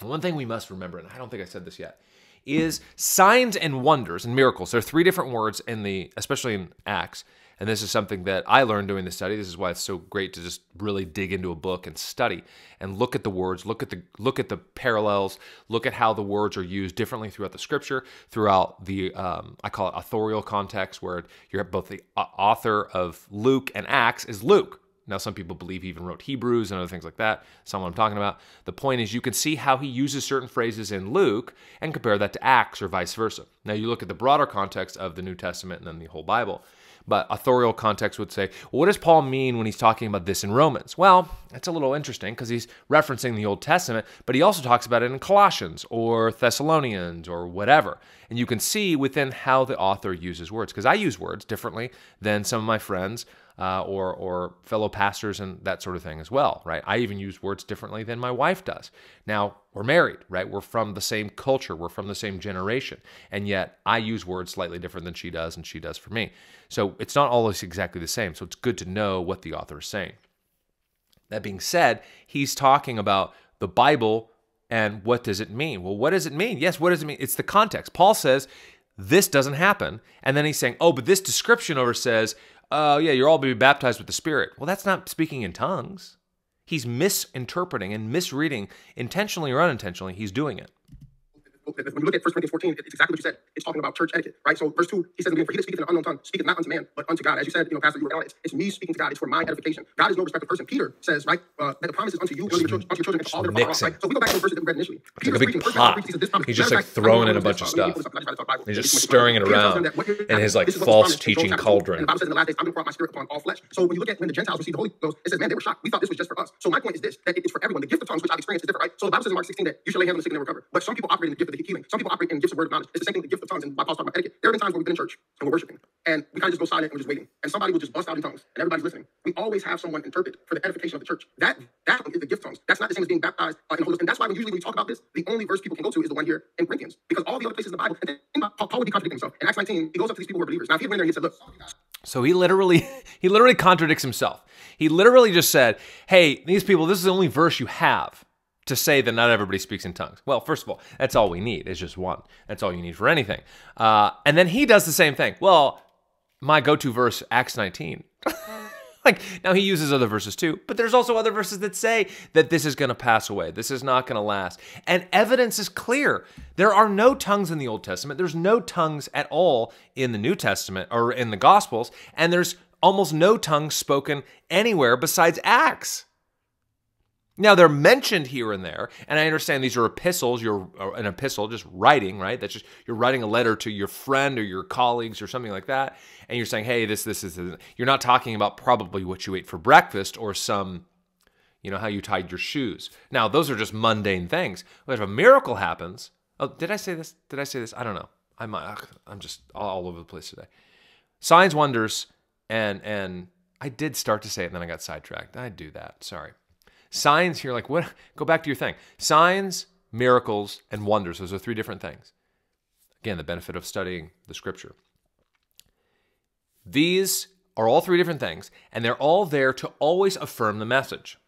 One thing we must remember, and I don't think I said this yet, is signs and wonders and miracles. There are three different words in the, especially in Acts. And this is something that I learned doing the study. This is why it's so great to just really dig into a book and study and look at the words, look at the look at the parallels, look at how the words are used differently throughout the scripture, throughout the um, I call it authorial context, where you're both the author of Luke and Acts is Luke, now, some people believe he even wrote Hebrews and other things like that. Someone I'm talking about. The point is, you can see how he uses certain phrases in Luke and compare that to Acts or vice versa. Now, you look at the broader context of the New Testament and then the whole Bible. But authorial context would say, well, what does Paul mean when he's talking about this in Romans? Well, that's a little interesting because he's referencing the Old Testament, but he also talks about it in Colossians or Thessalonians or whatever. And you can see within how the author uses words because I use words differently than some of my friends uh, or or fellow pastors and that sort of thing as well, right? I even use words differently than my wife does. Now we're married, right? We're from the same culture, we're from the same generation, and yet I use words slightly different than she does, and she does for me. So it's not always exactly the same. So it's good to know what the author is saying. That being said, he's talking about the Bible and what does it mean? Well, what does it mean? Yes, what does it mean? It's the context. Paul says this doesn't happen. And then he's saying, oh, but this description over says oh, yeah, you're all to be baptized with the Spirit. Well, that's not speaking in tongues. He's misinterpreting and misreading, intentionally or unintentionally, he's doing it when you look at 1 Corinthians 14, it's exactly what you said. It's talking about church etiquette, right? So verse 2, he says again, for he that speaketh in an unknown tongue speaketh not unto man, but unto God. As you said, you know, Pastor, you were it's, it's me speaking to God. It's for my edification. God is no respected person. Peter says, right, uh, that the promise is unto you, unto your children, unto your children, and all that are far right? So we go back to the verse that we read initially. Peter's like a big pot. He's just like throwing in a bunch of stuff. He's just stirring it around in his like false teaching cauldron. And the Bible says in the last days, I'm going to pour out my spirit upon all flesh. So when you look at when the Gentiles received the Holy Ghost, it says, man, they were shocked. We thought this was just for us. So my point is this, that it's for everyone. The gift of tongues, which I've experienced, is different, right? So the Bible says in Mark 16 that you shall lay hands on the sick and they recover. But some people operate in the gift of the healing. Some people operate in gifts of word of knowledge. It's the same thing, the gift of tongues. And my Paul's talking about etiquette. There have been times where we've been in church and we're worshiping, and we kind of just go silent and we're just waiting. And somebody will just bust out in tongues, and everybody's listening. We always have someone interpret for the edification of the church. That that is the gift of tongues. That's not the same as being baptized uh, in Holy. And that's why when usually when we talk about this, the only verse people can go to is the one here in Corinthians, because all the other places in the Bible, and then Paul, Paul would be contradicting himself. In Acts 19, he goes up to these people who are believers. Now, if he went there and he said, "Look." So he literally he literally contradicts himself. He literally just said, "Hey, these people, this is the only verse you have." To say that not everybody speaks in tongues. Well, first of all, that's all we need. It's just one. That's all you need for anything. Uh, and then he does the same thing. Well, my go-to verse, Acts 19. like now he uses other verses too, but there's also other verses that say that this is going to pass away. This is not going to last. And evidence is clear. There are no tongues in the Old Testament. There's no tongues at all in the New Testament or in the Gospels, and there's almost no tongues spoken anywhere besides Acts. Now they're mentioned here and there, and I understand these are epistles. You're uh, an epistle, just writing, right? That's just you're writing a letter to your friend or your colleagues or something like that, and you're saying, "Hey, this, this, is." You're not talking about probably what you ate for breakfast or some, you know, how you tied your shoes. Now those are just mundane things. But if a miracle happens, oh, did I say this? Did I say this? I don't know. I'm I'm just all over the place today. Signs, wonders, and and I did start to say it, and then I got sidetracked. I do that. Sorry. Signs here, like what? Go back to your thing. Signs, miracles, and wonders. Those are three different things. Again, the benefit of studying the scripture. These are all three different things, and they're all there to always affirm the message.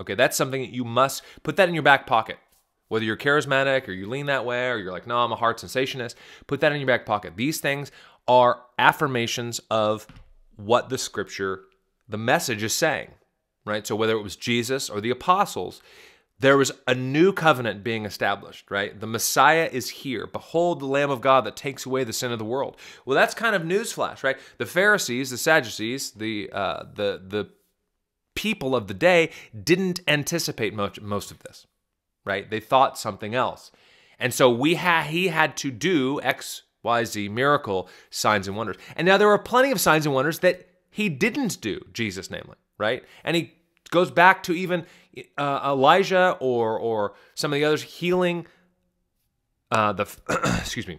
Okay, that's something that you must put that in your back pocket. Whether you're charismatic or you lean that way or you're like, no, I'm a heart cessationist, put that in your back pocket. These things are affirmations of what the scripture, the message is saying, right? So whether it was Jesus or the apostles, there was a new covenant being established, right? The Messiah is here. Behold the Lamb of God that takes away the sin of the world. Well, that's kind of newsflash, right? The Pharisees, the Sadducees, the uh, the the people of the day didn't anticipate much most of this, right? They thought something else, and so we had he had to do X, Y, Z miracle signs and wonders. And now there are plenty of signs and wonders that he didn't do, Jesus namely, right? And he goes back to even uh, Elijah or or some of the others healing uh, the excuse me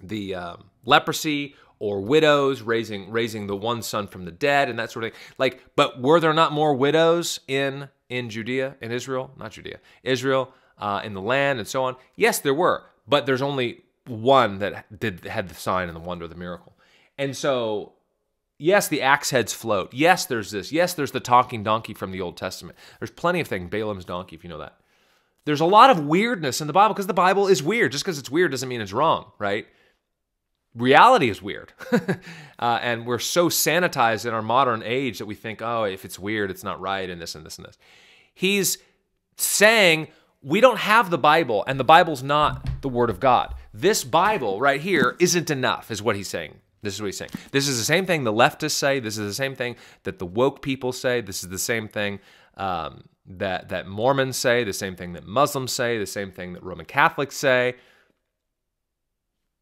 the um, leprosy or widows raising raising the one son from the dead and that sort of thing. Like, but were there not more widows in in Judea in Israel? Not Judea, Israel uh, in the land and so on. Yes, there were, but there's only one that did had the sign and the wonder, the miracle. And so Yes, the axe heads float. Yes, there's this. Yes, there's the talking donkey from the Old Testament. There's plenty of things. Balaam's donkey, if you know that. There's a lot of weirdness in the Bible because the Bible is weird. Just because it's weird doesn't mean it's wrong, right? Reality is weird. uh, and we're so sanitized in our modern age that we think, oh, if it's weird, it's not right, and this and this and this. He's saying, we don't have the Bible, and the Bible's not the Word of God. This Bible right here isn't enough, is what he's saying. This is what he's saying. This is the same thing the leftists say. This is the same thing that the woke people say. This is the same thing um, that that Mormons say. The same thing that Muslims say. The same thing that Roman Catholics say.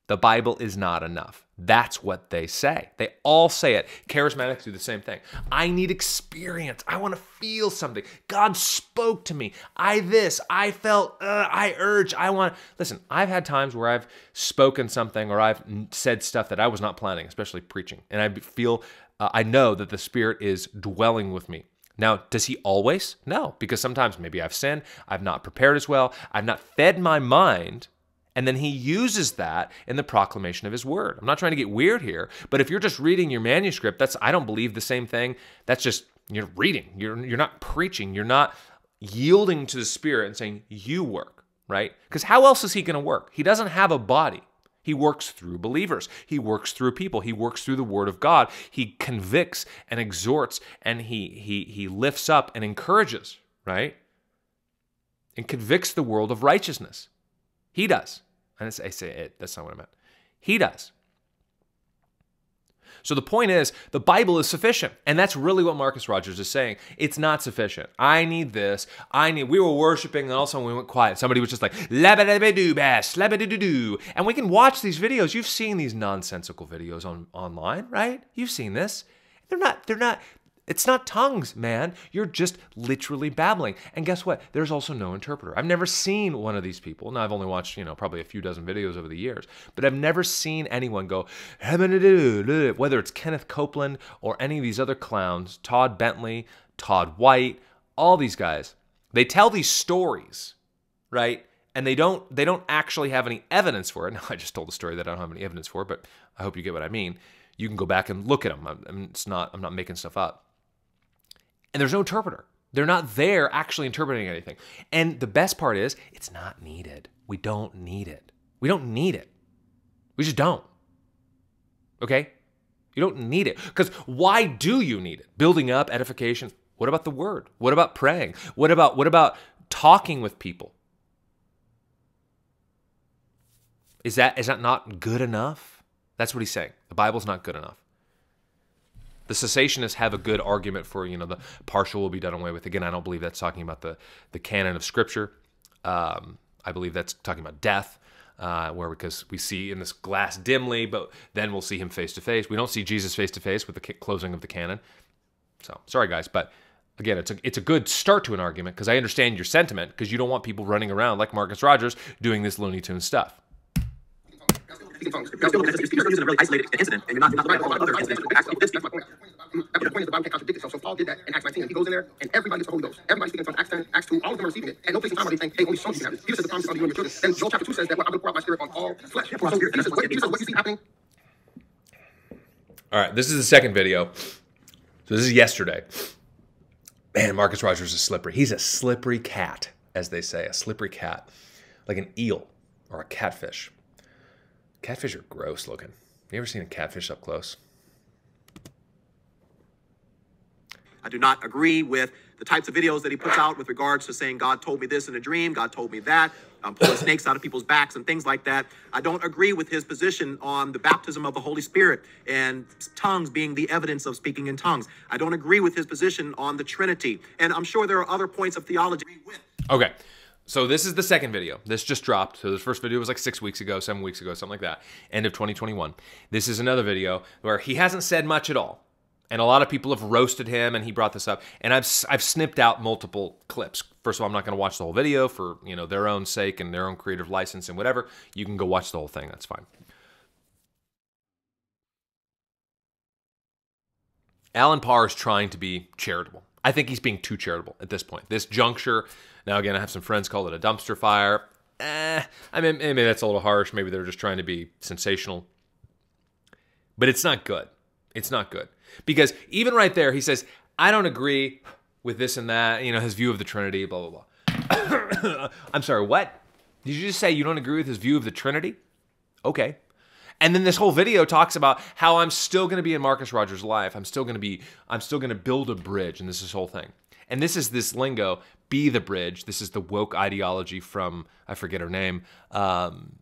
The Bible is not enough. That's what they say. They all say it. Charismatics do the same thing. I need experience. I want to feel something. God spoke to me. I this. I felt. Uh, I urge. I want. Listen, I've had times where I've spoken something or I've said stuff that I was not planning, especially preaching, and I feel. Uh, I know that the Spirit is dwelling with me. Now, does he always? No, because sometimes maybe I've sinned, I've not prepared as well, I've not fed my mind and then he uses that in the proclamation of his word. I'm not trying to get weird here, but if you're just reading your manuscript, that's I don't believe the same thing. That's just you're reading. You're you're not preaching. You're not yielding to the spirit and saying you work, right? Because how else is he going to work? He doesn't have a body. He works through believers. He works through people. He works through the word of God. He convicts and exhorts and he he he lifts up and encourages, right? And convicts the world of righteousness. He does. And I say it. That's not what I meant. He does. So the point is, the Bible is sufficient. And that's really what Marcus Rogers is saying. It's not sufficient. I need this. I need, we were worshiping and all of a sudden we went quiet. Somebody was just like, labba And we can watch these videos. You've seen these nonsensical videos on online, right? You've seen this. They're not, they're not, it's not tongues, man. You're just literally babbling. And guess what? There's also no interpreter. I've never seen one of these people. Now, I've only watched, you know, probably a few dozen videos over the years, but I've never seen anyone go, whether it's Kenneth Copeland or any of these other clowns, Todd Bentley, Todd White, all these guys. They tell these stories, right? And they don't they don't actually have any evidence for it. Now, I just told a story that I don't have any evidence for, but I hope you get what I mean. You can go back and look at them. I mean, it's not I'm not making stuff up and there's no interpreter. They're not there actually interpreting anything. And the best part is, it's not needed. We don't need it. We don't need it. We just don't. Okay? You don't need it. Because why do you need it? Building up, edification. What about the word? What about praying? What about what about talking with people? Is that is that not good enough? That's what he's saying. The Bible's not good enough. The cessationists have a good argument for, you know, the partial will be done away with. Again, I don't believe that's talking about the, the canon of Scripture. Um, I believe that's talking about death, uh, where because we see in this glass dimly, but then we'll see him face to face. We don't see Jesus face to face with the closing of the canon. So sorry, guys, but again, it's a it's a good start to an argument because I understand your sentiment because you don't want people running around like Marcus Rogers doing this Looney Tune stuff speaking tongues. You're still, you're still using a really isolated incident, and you're not, you're not right about other incidents. That's my point. But the point is the Bible can't contradict itself. So Paul did that in Acts 19. And he goes in there and everybody gets the Holy Ghost. Everybody speaking in tongues. Acts 10, Acts 2, all of them are receiving it. And no place in time are they saying, hey, only some of you have it. Peter says the promise is on you and your children. Then Joel chapter 2 says that well, I'm going to pour out my spirit on all flesh. So Jesus, what, Jesus, what you see happening All right, this is the second video. So this is yesterday. Man, Marcus Rogers is slippery. He's a slippery cat, as they say, a slippery cat, like an eel or a catfish. Catfish are gross looking. You ever seen a catfish up close? I do not agree with the types of videos that he puts out with regards to saying God told me this in a dream, God told me that, um, pulling snakes out of people's backs and things like that. I don't agree with his position on the baptism of the Holy Spirit and tongues being the evidence of speaking in tongues. I don't agree with his position on the Trinity, and I'm sure there are other points of theology. With. Okay. So this is the second video. This just dropped. So the first video was like six weeks ago, seven weeks ago, something like that. End of 2021. This is another video where he hasn't said much at all. And a lot of people have roasted him, and he brought this up. And I've I've snipped out multiple clips. First of all, I'm not going to watch the whole video for you know their own sake and their own creative license and whatever. You can go watch the whole thing. That's fine. Alan Parr is trying to be charitable. I think he's being too charitable at this point. This juncture. Now, again, I have some friends call it a dumpster fire. Eh, I mean, maybe that's a little harsh. Maybe they're just trying to be sensational. But it's not good. It's not good. Because even right there, he says, I don't agree with this and that, you know, his view of the Trinity, blah, blah, blah. I'm sorry, what? Did you just say you don't agree with his view of the Trinity? Okay. And then this whole video talks about how I'm still going to be in Marcus Rogers' life. I'm still going to be, I'm still going to build a bridge. And this is whole thing. And this is this lingo, be the bridge. This is the woke ideology from, I forget her name, um,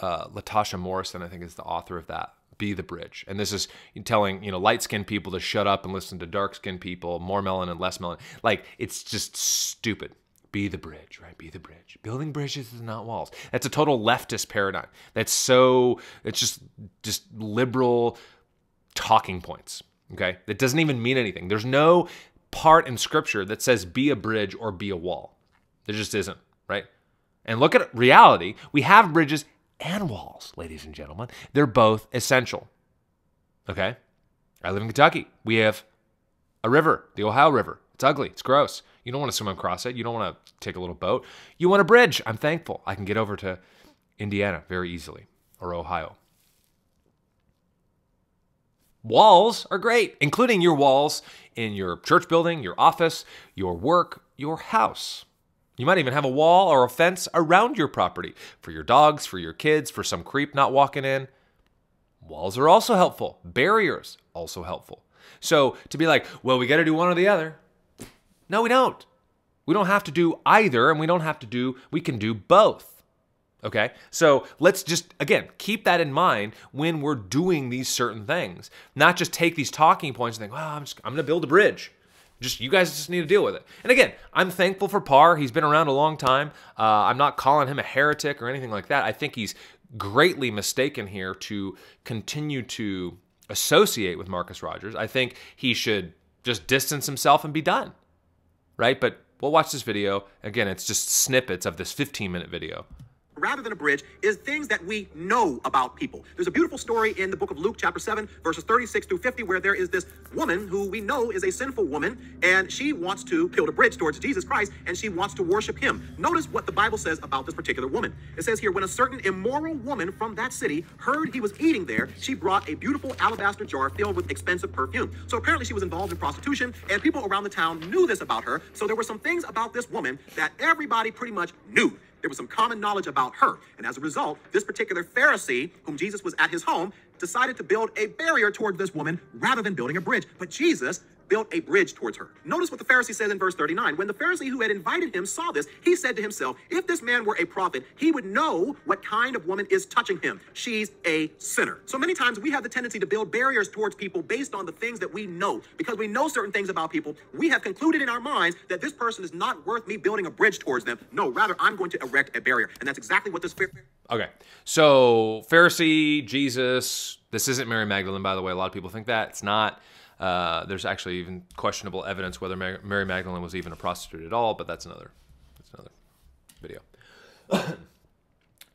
uh, Latasha Morrison, I think is the author of that be the bridge. And this is telling, you know, light skinned people to shut up and listen to dark skinned people, more melanin, and less melanin. Like, it's just stupid. Be the bridge, right? Be the bridge. Building bridges is not walls. That's a total leftist paradigm. That's so, it's just, just liberal talking points. Okay. That doesn't even mean anything. There's no part in scripture that says be a bridge or be a wall. There just isn't, right? And look at reality. We have bridges and walls, ladies and gentlemen. They're both essential. Okay? I live in Kentucky. We have a river, the Ohio River. It's ugly. It's gross. You don't want to swim across it. You don't want to take a little boat. You want a bridge. I'm thankful. I can get over to Indiana very easily or Ohio. Walls are great, including your walls in your church building, your office, your work, your house. You might even have a wall or a fence around your property for your dogs, for your kids, for some creep not walking in. Walls are also helpful. Barriers also helpful. So to be like, well, we got to do one or the other. No, we don't. We don't have to do either, and we don't have to do, we can do both. Okay? So let's just, again, keep that in mind when we're doing these certain things. Not just take these talking points and think, well, I'm, just, I'm to build a bridge. Just you guys just need to deal with it. And again, I'm thankful for Parr. He's been around a long time. Uh, I'm not calling him a heretic or anything like that. I think he's greatly mistaken here to continue to associate with Marcus Rogers. I think he should just distance himself and be done. Right? But we'll watch this video. Again, it's just snippets of this 15 minute video rather than a bridge is things that we know about people. There's a beautiful story in the book of Luke, chapter 7, verses 36 through 50, where there is this woman who we know is a sinful woman, and she wants to build a bridge towards Jesus Christ, and she wants to worship him. Notice what the Bible says about this particular woman. It says here, when a certain immoral woman from that city heard he was eating there, she brought a beautiful alabaster jar filled with expensive perfume. So apparently she was involved in prostitution, and people around the town knew this about her. So there were some things about this woman that everybody pretty much knew. There was some common knowledge about her. And as a result, this particular Pharisee, whom Jesus was at his home, decided to build a barrier toward this woman rather than building a bridge. But Jesus built a bridge towards her. Notice what the Pharisee says in verse 39. When the Pharisee who had invited him saw this, he said to himself, If this man were a prophet, he would know what kind of woman is touching him. She's a sinner. So many times we have the tendency to build barriers towards people based on the things that we know. Because we know certain things about people, we have concluded in our minds that this person is not worth me building a bridge towards them. No, rather, I'm going to erect a barrier. And that's exactly what this. Okay. So, Pharisee, Jesus, this isn't Mary Magdalene, by the way. A lot of people think that. It's not. Uh, there's actually even questionable evidence whether Mary Magdalene was even a prostitute at all, but that's another that's another video.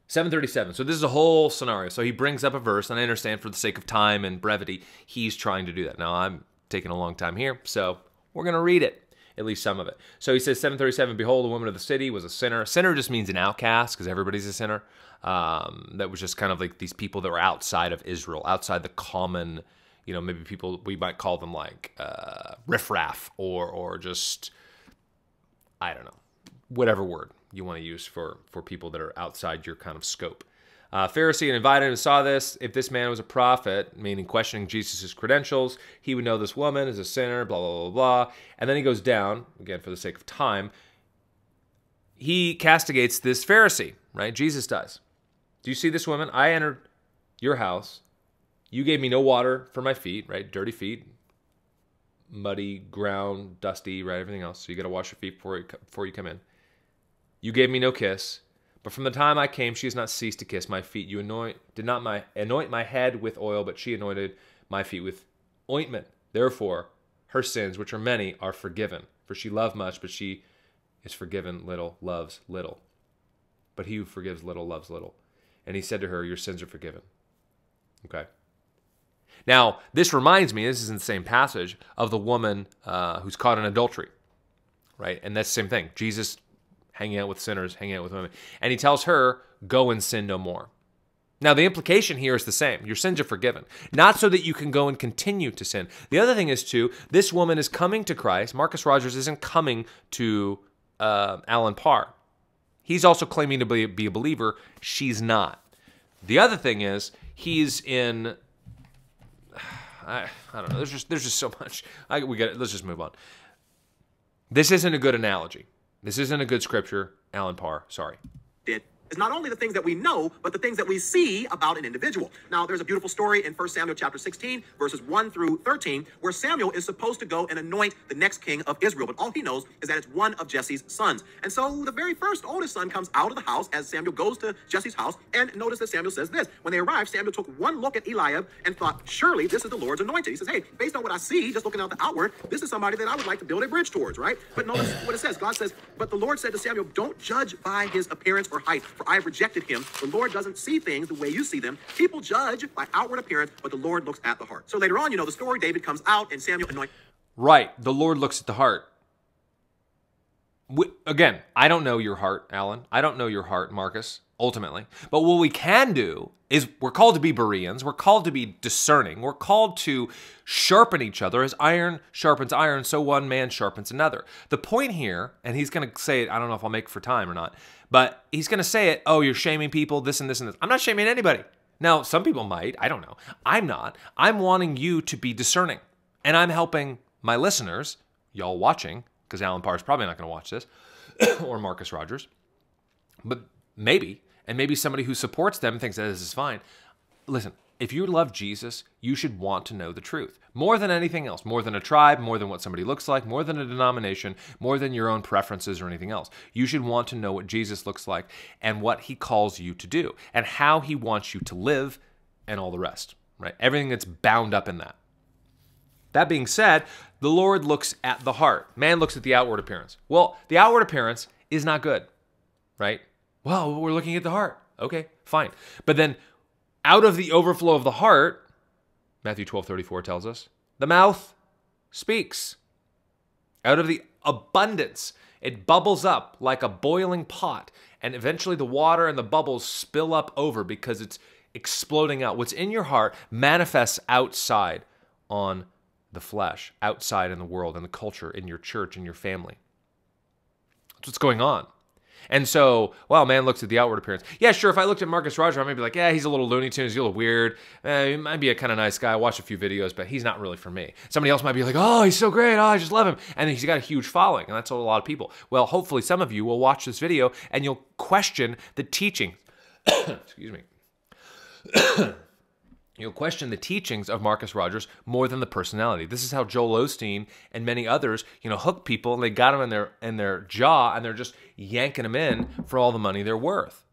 737. So this is a whole scenario. So he brings up a verse, and I understand for the sake of time and brevity, he's trying to do that. Now I'm taking a long time here, so we're going to read it at least some of it. So he says, 737, Behold, a woman of the city was a sinner. Sinner just means an outcast because everybody's a sinner. Um, that was just kind of like these people that were outside of Israel, outside the common, you know, maybe people, we might call them like uh, riffraff or, or just, I don't know, whatever word you want to use for, for people that are outside your kind of scope. Uh, Pharisee and invited him saw this. If this man was a prophet, meaning questioning Jesus' credentials, he would know this woman is a sinner, blah, blah, blah, blah. And then he goes down, again, for the sake of time. He castigates this Pharisee, right? Jesus does. Do you see this woman? I entered your house. You gave me no water for my feet, right? Dirty feet, muddy ground, dusty, right? Everything else. So you got to wash your feet before you, before you come in. You gave me no kiss. But from the time I came, she has not ceased to kiss my feet. You anoint did not my anoint my head with oil, but she anointed my feet with ointment. Therefore, her sins, which are many, are forgiven. For she loved much, but she is forgiven little, loves little. But he who forgives little loves little. And he said to her, Your sins are forgiven. Okay. Now, this reminds me, this is in the same passage, of the woman uh, who's caught in adultery, right? And that's the same thing. Jesus hanging out with sinners, hanging out with women. And he tells her, Go and sin no more. Now, the implication here is the same. Your sins are forgiven. Not so that you can go and continue to sin. The other thing is, too, this woman is coming to Christ. Marcus Rogers isn't coming to uh, Alan Parr. He's also claiming to be, be a believer. She's not. The other thing is, he's in. I, I don't know. There's just there's just so much. I, we got. Let's just move on. This isn't a good analogy. This isn't a good scripture. Alan Parr, sorry. Is not only the things that we know, but the things that we see about an individual. Now, there's a beautiful story in 1 Samuel chapter 16, verses 1 through 13, where Samuel is supposed to go and anoint the next king of Israel, but all he knows is that it's one of Jesse's sons. And so the very first oldest son comes out of the house as Samuel goes to Jesse's house, and notice that Samuel says this. When they arrived, Samuel took one look at Eliab and thought, surely this is the Lord's anointed. He says, hey, based on what I see, just looking out the outward, this is somebody that I would like to build a bridge towards, right? But notice what it says. God says, but the Lord said to Samuel, don't judge by his appearance or height, for I have rejected him. The Lord doesn't see things the way you see them. People judge by outward appearance, but the Lord looks at the heart. So later on, you know the story. David comes out and Samuel anoints. Right. The Lord looks at the heart. We, again, I don't know your heart, Alan. I don't know your heart, Marcus, ultimately. But what we can do is we're called to be Bereans. We're called to be discerning. We're called to sharpen each other. As iron sharpens iron, so one man sharpens another. The point here, and he's going to say it, I don't know if I'll make for time or not, but he's going to say it, oh, you're shaming people, this and this and this. I'm not shaming anybody. Now, some people might. I don't know. I'm not. I'm wanting you to be discerning. And I'm helping my listeners, y'all watching, because Alan Parr is probably not going to watch this, or Marcus Rogers, but maybe, and maybe somebody who supports them thinks that this is fine. Listen, if you love Jesus, you should want to know the truth. More than anything else, more than a tribe, more than what somebody looks like, more than a denomination, more than your own preferences or anything else. You should want to know what Jesus looks like and what he calls you to do and how he wants you to live and all the rest, right? Everything that's bound up in that. That being said, the Lord looks at the heart. Man looks at the outward appearance. Well, the outward appearance is not good, right? Well, we're looking at the heart. Okay, fine. But then out of the overflow of the heart, Matthew 12 34 tells us, the mouth speaks. Out of the abundance, it bubbles up like a boiling pot, and eventually the water and the bubbles spill up over because it's exploding out. What's in your heart manifests outside on the flesh, outside in the world, in the culture, in your church, in your family. That's what's going on. And so, well, man looks at the outward appearance. Yeah, sure. If I looked at Marcus Roger, I might be like, yeah, he's a little Looney Tunes, he's a little weird. Eh, he might be a kind of nice guy. I watch a few videos, but he's not really for me. Somebody else might be like, oh, he's so great. Oh, I just love him. And he's got a huge following, and that's a lot of people. Well, hopefully, some of you will watch this video and you'll question the teaching. Excuse me. You'll question the teachings of Marcus Rogers more than the personality. This is how Joel Osteen and many others, you know, hook people and they got them in their in their jaw and they're just yanking them in for all the money they're worth.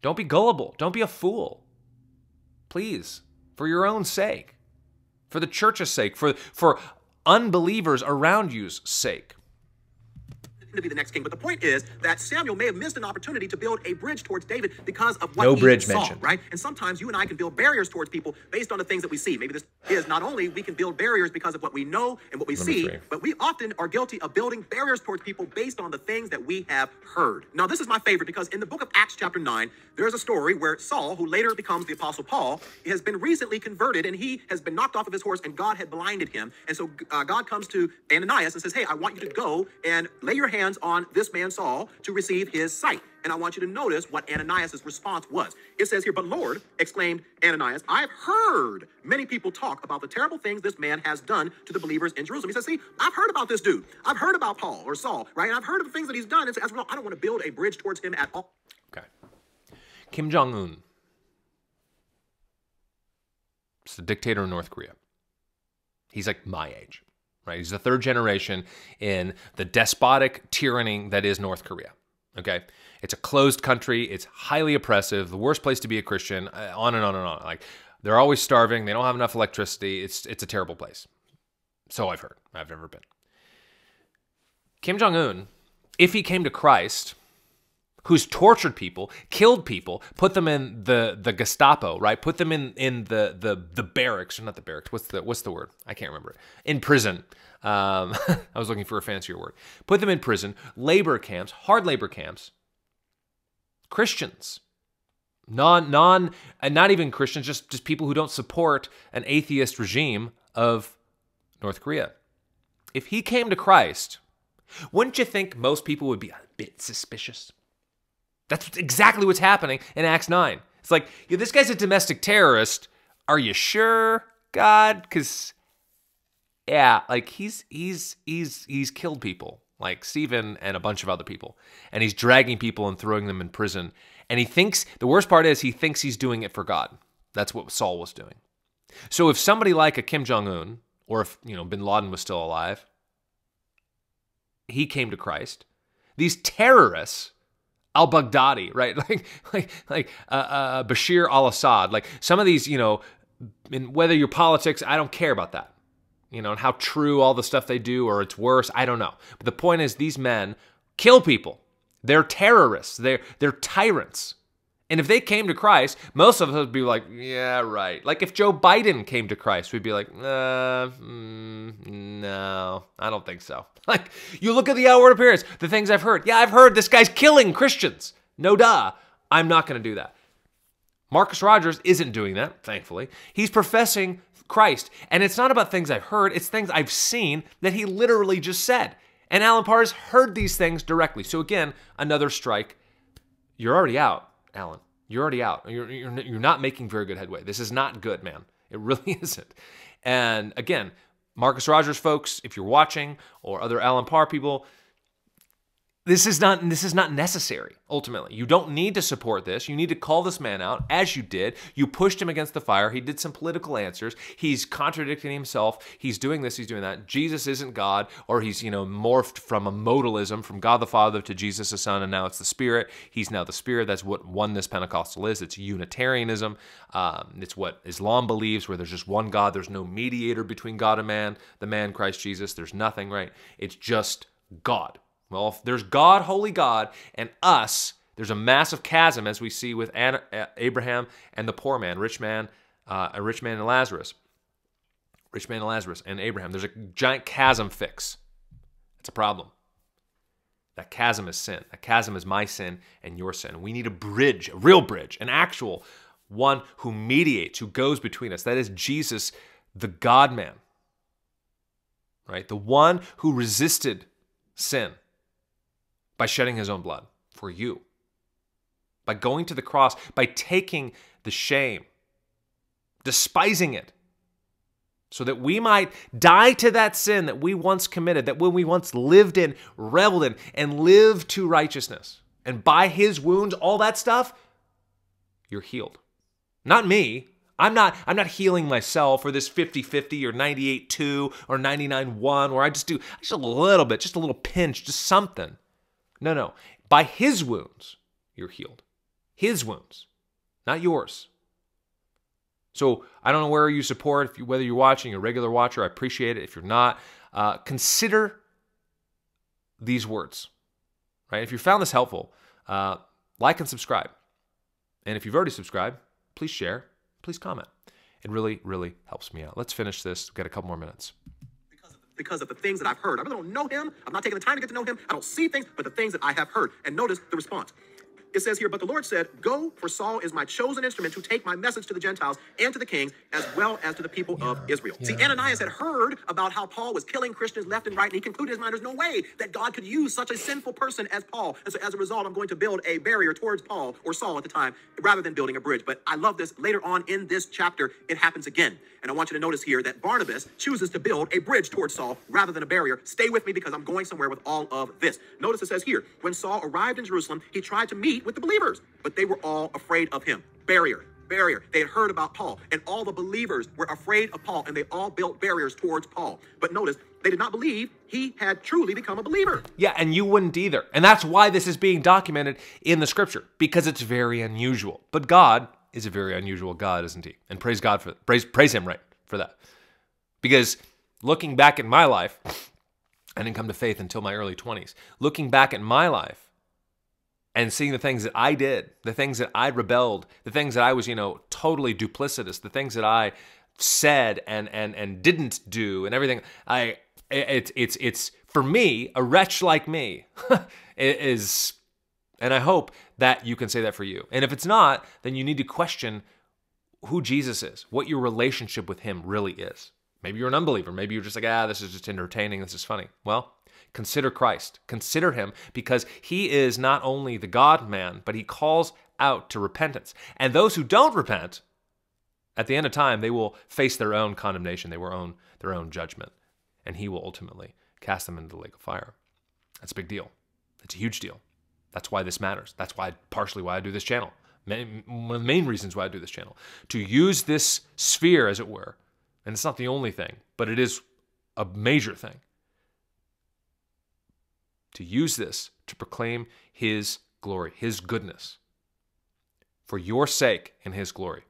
Don't be gullible. Don't be a fool. Please, for your own sake, for the church's sake, for for unbelievers around you's sake. To be the next king. But the point is that Samuel may have missed an opportunity to build a bridge towards David because of what No he bridge saw, mentioned. right? And sometimes you and I can build barriers towards people based on the things that we see. Maybe this is not only we can build barriers because of what we know and what we Number see, three. but we often are guilty of building barriers towards people based on the things that we have heard. Now, this is my favorite because in the book of Acts, chapter 9, there's a story where Saul, who later becomes the apostle Paul, has been recently converted and he has been knocked off of his horse and God had blinded him. And so uh, God comes to Ananias and says, Hey, I want you to go and lay your hands on this man Saul to receive his sight. And I want you to notice what Ananias' response was. It says here, But Lord, exclaimed Ananias, I've heard many people talk about the terrible things this man has done to the believers in Jerusalem. He says, See, I've heard about this dude. I've heard about Paul or Saul, right? And I've heard of the things that he's done. And as result, I don't want to build a bridge towards him at all. Okay. Kim Jong Un. It's the dictator of North Korea. He's like my age, right? He's the third generation in the despotic tyranny that is North Korea. Okay. It's a closed country. It's highly oppressive. The worst place to be a Christian. uh, On and on and on. Like they're always starving. They don't have enough electricity. It's it's a terrible place. So I've heard. I've never been. Kim Jong Un, if he came to Christ, who's tortured people, killed people, put them in the the Gestapo, right? Put them in in the the the barracks, or not the barracks. What's the what's the word? I can't remember it. In prison. Um, I was looking for a fancier word. Put them in prison, labor camps, hard labor camps. Christians, non non, and not even Christians, just just people who don't support an atheist regime of North Korea. If he came to Christ, wouldn't you think most people would be a bit suspicious? That's exactly what's happening in Acts 9. It's like, yeah, this guy's a domestic terrorist. Are you sure, God? Because, yeah, like he's he's he's he's killed people, like Stephen and a bunch of other people, and he's dragging people and throwing them in prison. And he thinks the worst part is he thinks he's doing it for God. That's what Saul was doing. So if somebody like a Kim Jong Un, or if you know Bin Laden was still alive, he came to Christ. These terrorists, al Baghdadi, right? Like, like, like uh, uh, Bashir al Assad, like some of these, you know, in whether your politics, I don't care about that, you know, and how true all the stuff they do or it's worse, I don't know. But the point is, these men kill people. They're terrorists. They're they're tyrants. And if they came to Christ, most of us would be like, yeah, right. Like if Joe Biden came to Christ, we'd be like, uh, mm, no, I don't think so. Like you look at the outward appearance, the things I've heard. Yeah, I've heard this guy's killing Christians. No duh. I'm not going to do that. Marcus Rogers isn't doing that, thankfully. He's professing Christ. And it's not about things I've heard, it's things I've seen that he literally just said. And Alan Parr has heard these things directly. So again, another strike. You're already out, Alan. You're already out. You're, you're, you're not making very good headway. This is not good, man. It really isn't. And again, Marcus Rogers folks, if you're watching, or other Alan Parr people, this is not this is not necessary ultimately. You don't need to support this. You need to call this man out as you did. You pushed him against the fire. He did some political answers. He's contradicting himself. He's doing this he's doing that. Jesus isn't god or he's you know morphed from a modalism from god the father to jesus the son and now it's the spirit. He's now the spirit. That's what oneness pentecostal is. It's unitarianism. Um, it's what islam believes where there's just one god. There's no mediator between god and man the man christ jesus. There's nothing right? It's just god well, if there's God, holy God, and us, there's a massive chasm as we see with Abraham and the poor man, rich man, uh, a rich man and Lazarus. Rich man and Lazarus and Abraham. There's a giant chasm fix. It's a problem. That chasm is sin. That chasm is my sin and your sin. We need a bridge, a real bridge, an actual one who mediates, who goes between us. That is Jesus, the God man. Right? The one who resisted sin by shedding his own blood for you, by going to the cross, by taking the shame, despising it, so that we might die to that sin that we once committed, that when we once lived in, reveled in, and lived to righteousness. And by his wounds, all that stuff, you're healed. Not me. I'm not I'm not healing myself or this 50-50 or 98-2 or 99-1 where I just do just a little bit, just a little pinch, just something. No, no. By his wounds, you're healed. His wounds, not yours. So I don't know where you support, if you, whether you're watching, a regular watcher, I appreciate it. If you're not, uh, consider these words. right? If you found this helpful, uh, like and subscribe. And if you've already subscribed, please share, please comment. It really, really helps me out. Let's finish this. We've got a couple more minutes. Because of, the, things that I've heard. I really don't know him. I'm not taking the time to get to know him. I don't see things, but the things that I have heard. And notice the response. It says here, but the Lord said, Go, for Saul is my chosen instrument to take my message to the Gentiles and to the kings, as well as to the people of Israel. See, Ananias had heard about how Paul was killing Christians left and right, and he concluded his mind, there's no way that God could use such a sinful person as Paul. And so as a result, I'm going to build a barrier towards Paul or Saul at the time, rather than building a bridge. But I love this. Later on in this chapter, it happens again. And I want you to notice here that Barnabas chooses to build a bridge towards Saul rather than a barrier. Stay with me because I'm going somewhere with all of this. Notice it says here, when Saul arrived in Jerusalem, he tried to meet with the believers, but they were all afraid of him. Barrier. Barrier. They had heard about Paul, and all the believers were afraid of Paul, and they all built barriers towards Paul. But notice, they did not believe he had truly become a believer. Yeah, and you wouldn't either. And that's why this is being documented in the scripture because it's very unusual. But God is a very unusual God, isn't he? And praise God for praise praise him right for that. Because looking back at my life, I didn't come to faith until my early 20s. Looking back at my life and seeing the things that I did, the things that I rebelled, the things that I was, you know, totally duplicitous, the things that I said and and and didn't do and everything, I it's it's it's for me, a wretch like me is and I hope that you can say that for you. And if it's not, then you need to question who Jesus is, what your relationship with him really is. Maybe you're an unbeliever. Maybe you're just like, ah, this is just entertaining. This is funny. Well, consider Christ. Consider him because he is not only the God man, but he calls out to repentance. And those who don't repent, at the end of time, they will face their own condemnation, their own, their own judgment. And he will ultimately cast them into the lake of fire. That's a big deal. That's a huge deal. That's why this matters. That's why, partially, why I do this channel. One of the main reasons why I do this channel. To use this sphere, as it were, and it's not the only thing, but it is a major thing. To use this to proclaim His glory, His goodness, for your sake and His glory.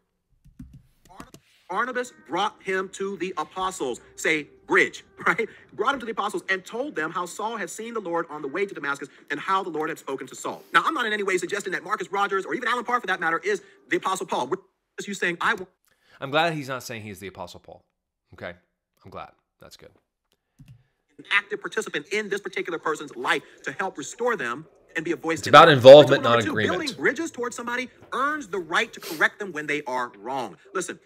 Barnabas brought him to the apostles, say bridge, right? Brought him to the apostles and told them how Saul had seen the Lord on the way to Damascus and how the Lord had spoken to Saul. Now, I'm not in any way suggesting that Marcus Rogers or even Alan Parr, for that matter, is the apostle Paul. We're just you saying, I I'm glad he's not saying he's the Apostle Paul. Okay? I'm glad. That's good. An active participant in this particular person's life to help restore them and be a voice. It's about involvement, not agreement. Building bridges towards somebody earns the right to correct them when they are wrong. Listen,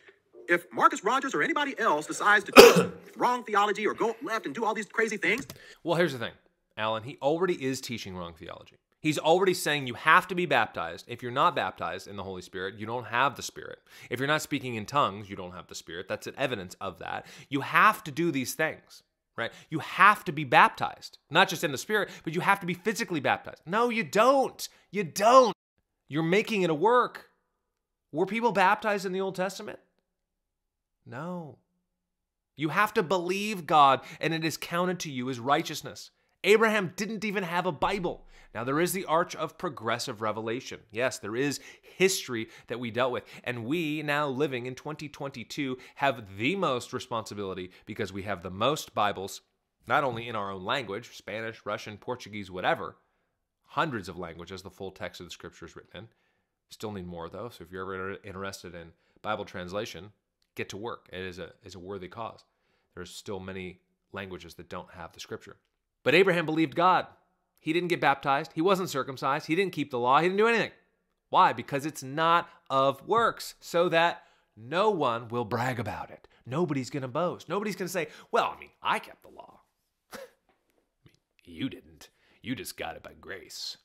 if Marcus Rogers or anybody else decides to teach wrong theology or go left and do all these crazy things, Well, here's the thing, Alan. He already is teaching wrong theology. He's already saying you have to be baptized. If you're not baptized in the Holy Spirit, you don't have the Spirit. If you're not speaking in tongues, you don't have the Spirit. That's an evidence of that. You have to do these things, right? You have to be baptized, not just in the Spirit, but you have to be physically baptized. No, you don't. You don't. You're making it a work. Were people baptized in the Old Testament? No. You have to believe God, and it is counted to you as righteousness. Abraham didn't even have a Bible. Now, there is the arch of progressive revelation. Yes, there is history that we dealt with. And we, now living in 2022, have the most responsibility because we have the most Bibles, not only in our own language Spanish, Russian, Portuguese, whatever hundreds of languages, the full text of the scripture is written in. Still need more, though. So if you're ever interested in Bible translation, get to work. It is a, is a worthy cause. There's still many languages that don't have the scripture. But Abraham believed God. He didn't get baptized. He wasn't circumcised. He didn't keep the law. He didn't do anything. Why? Because it's not of works, so that no one will brag about it. Nobody's going to boast. Nobody's going to say, well, I mean, I kept the law. You didn't. You just got it by grace.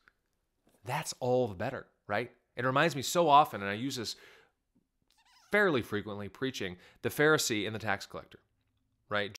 That's all the better, right? It reminds me so often, and I use this fairly frequently preaching the Pharisee and the tax collector, right?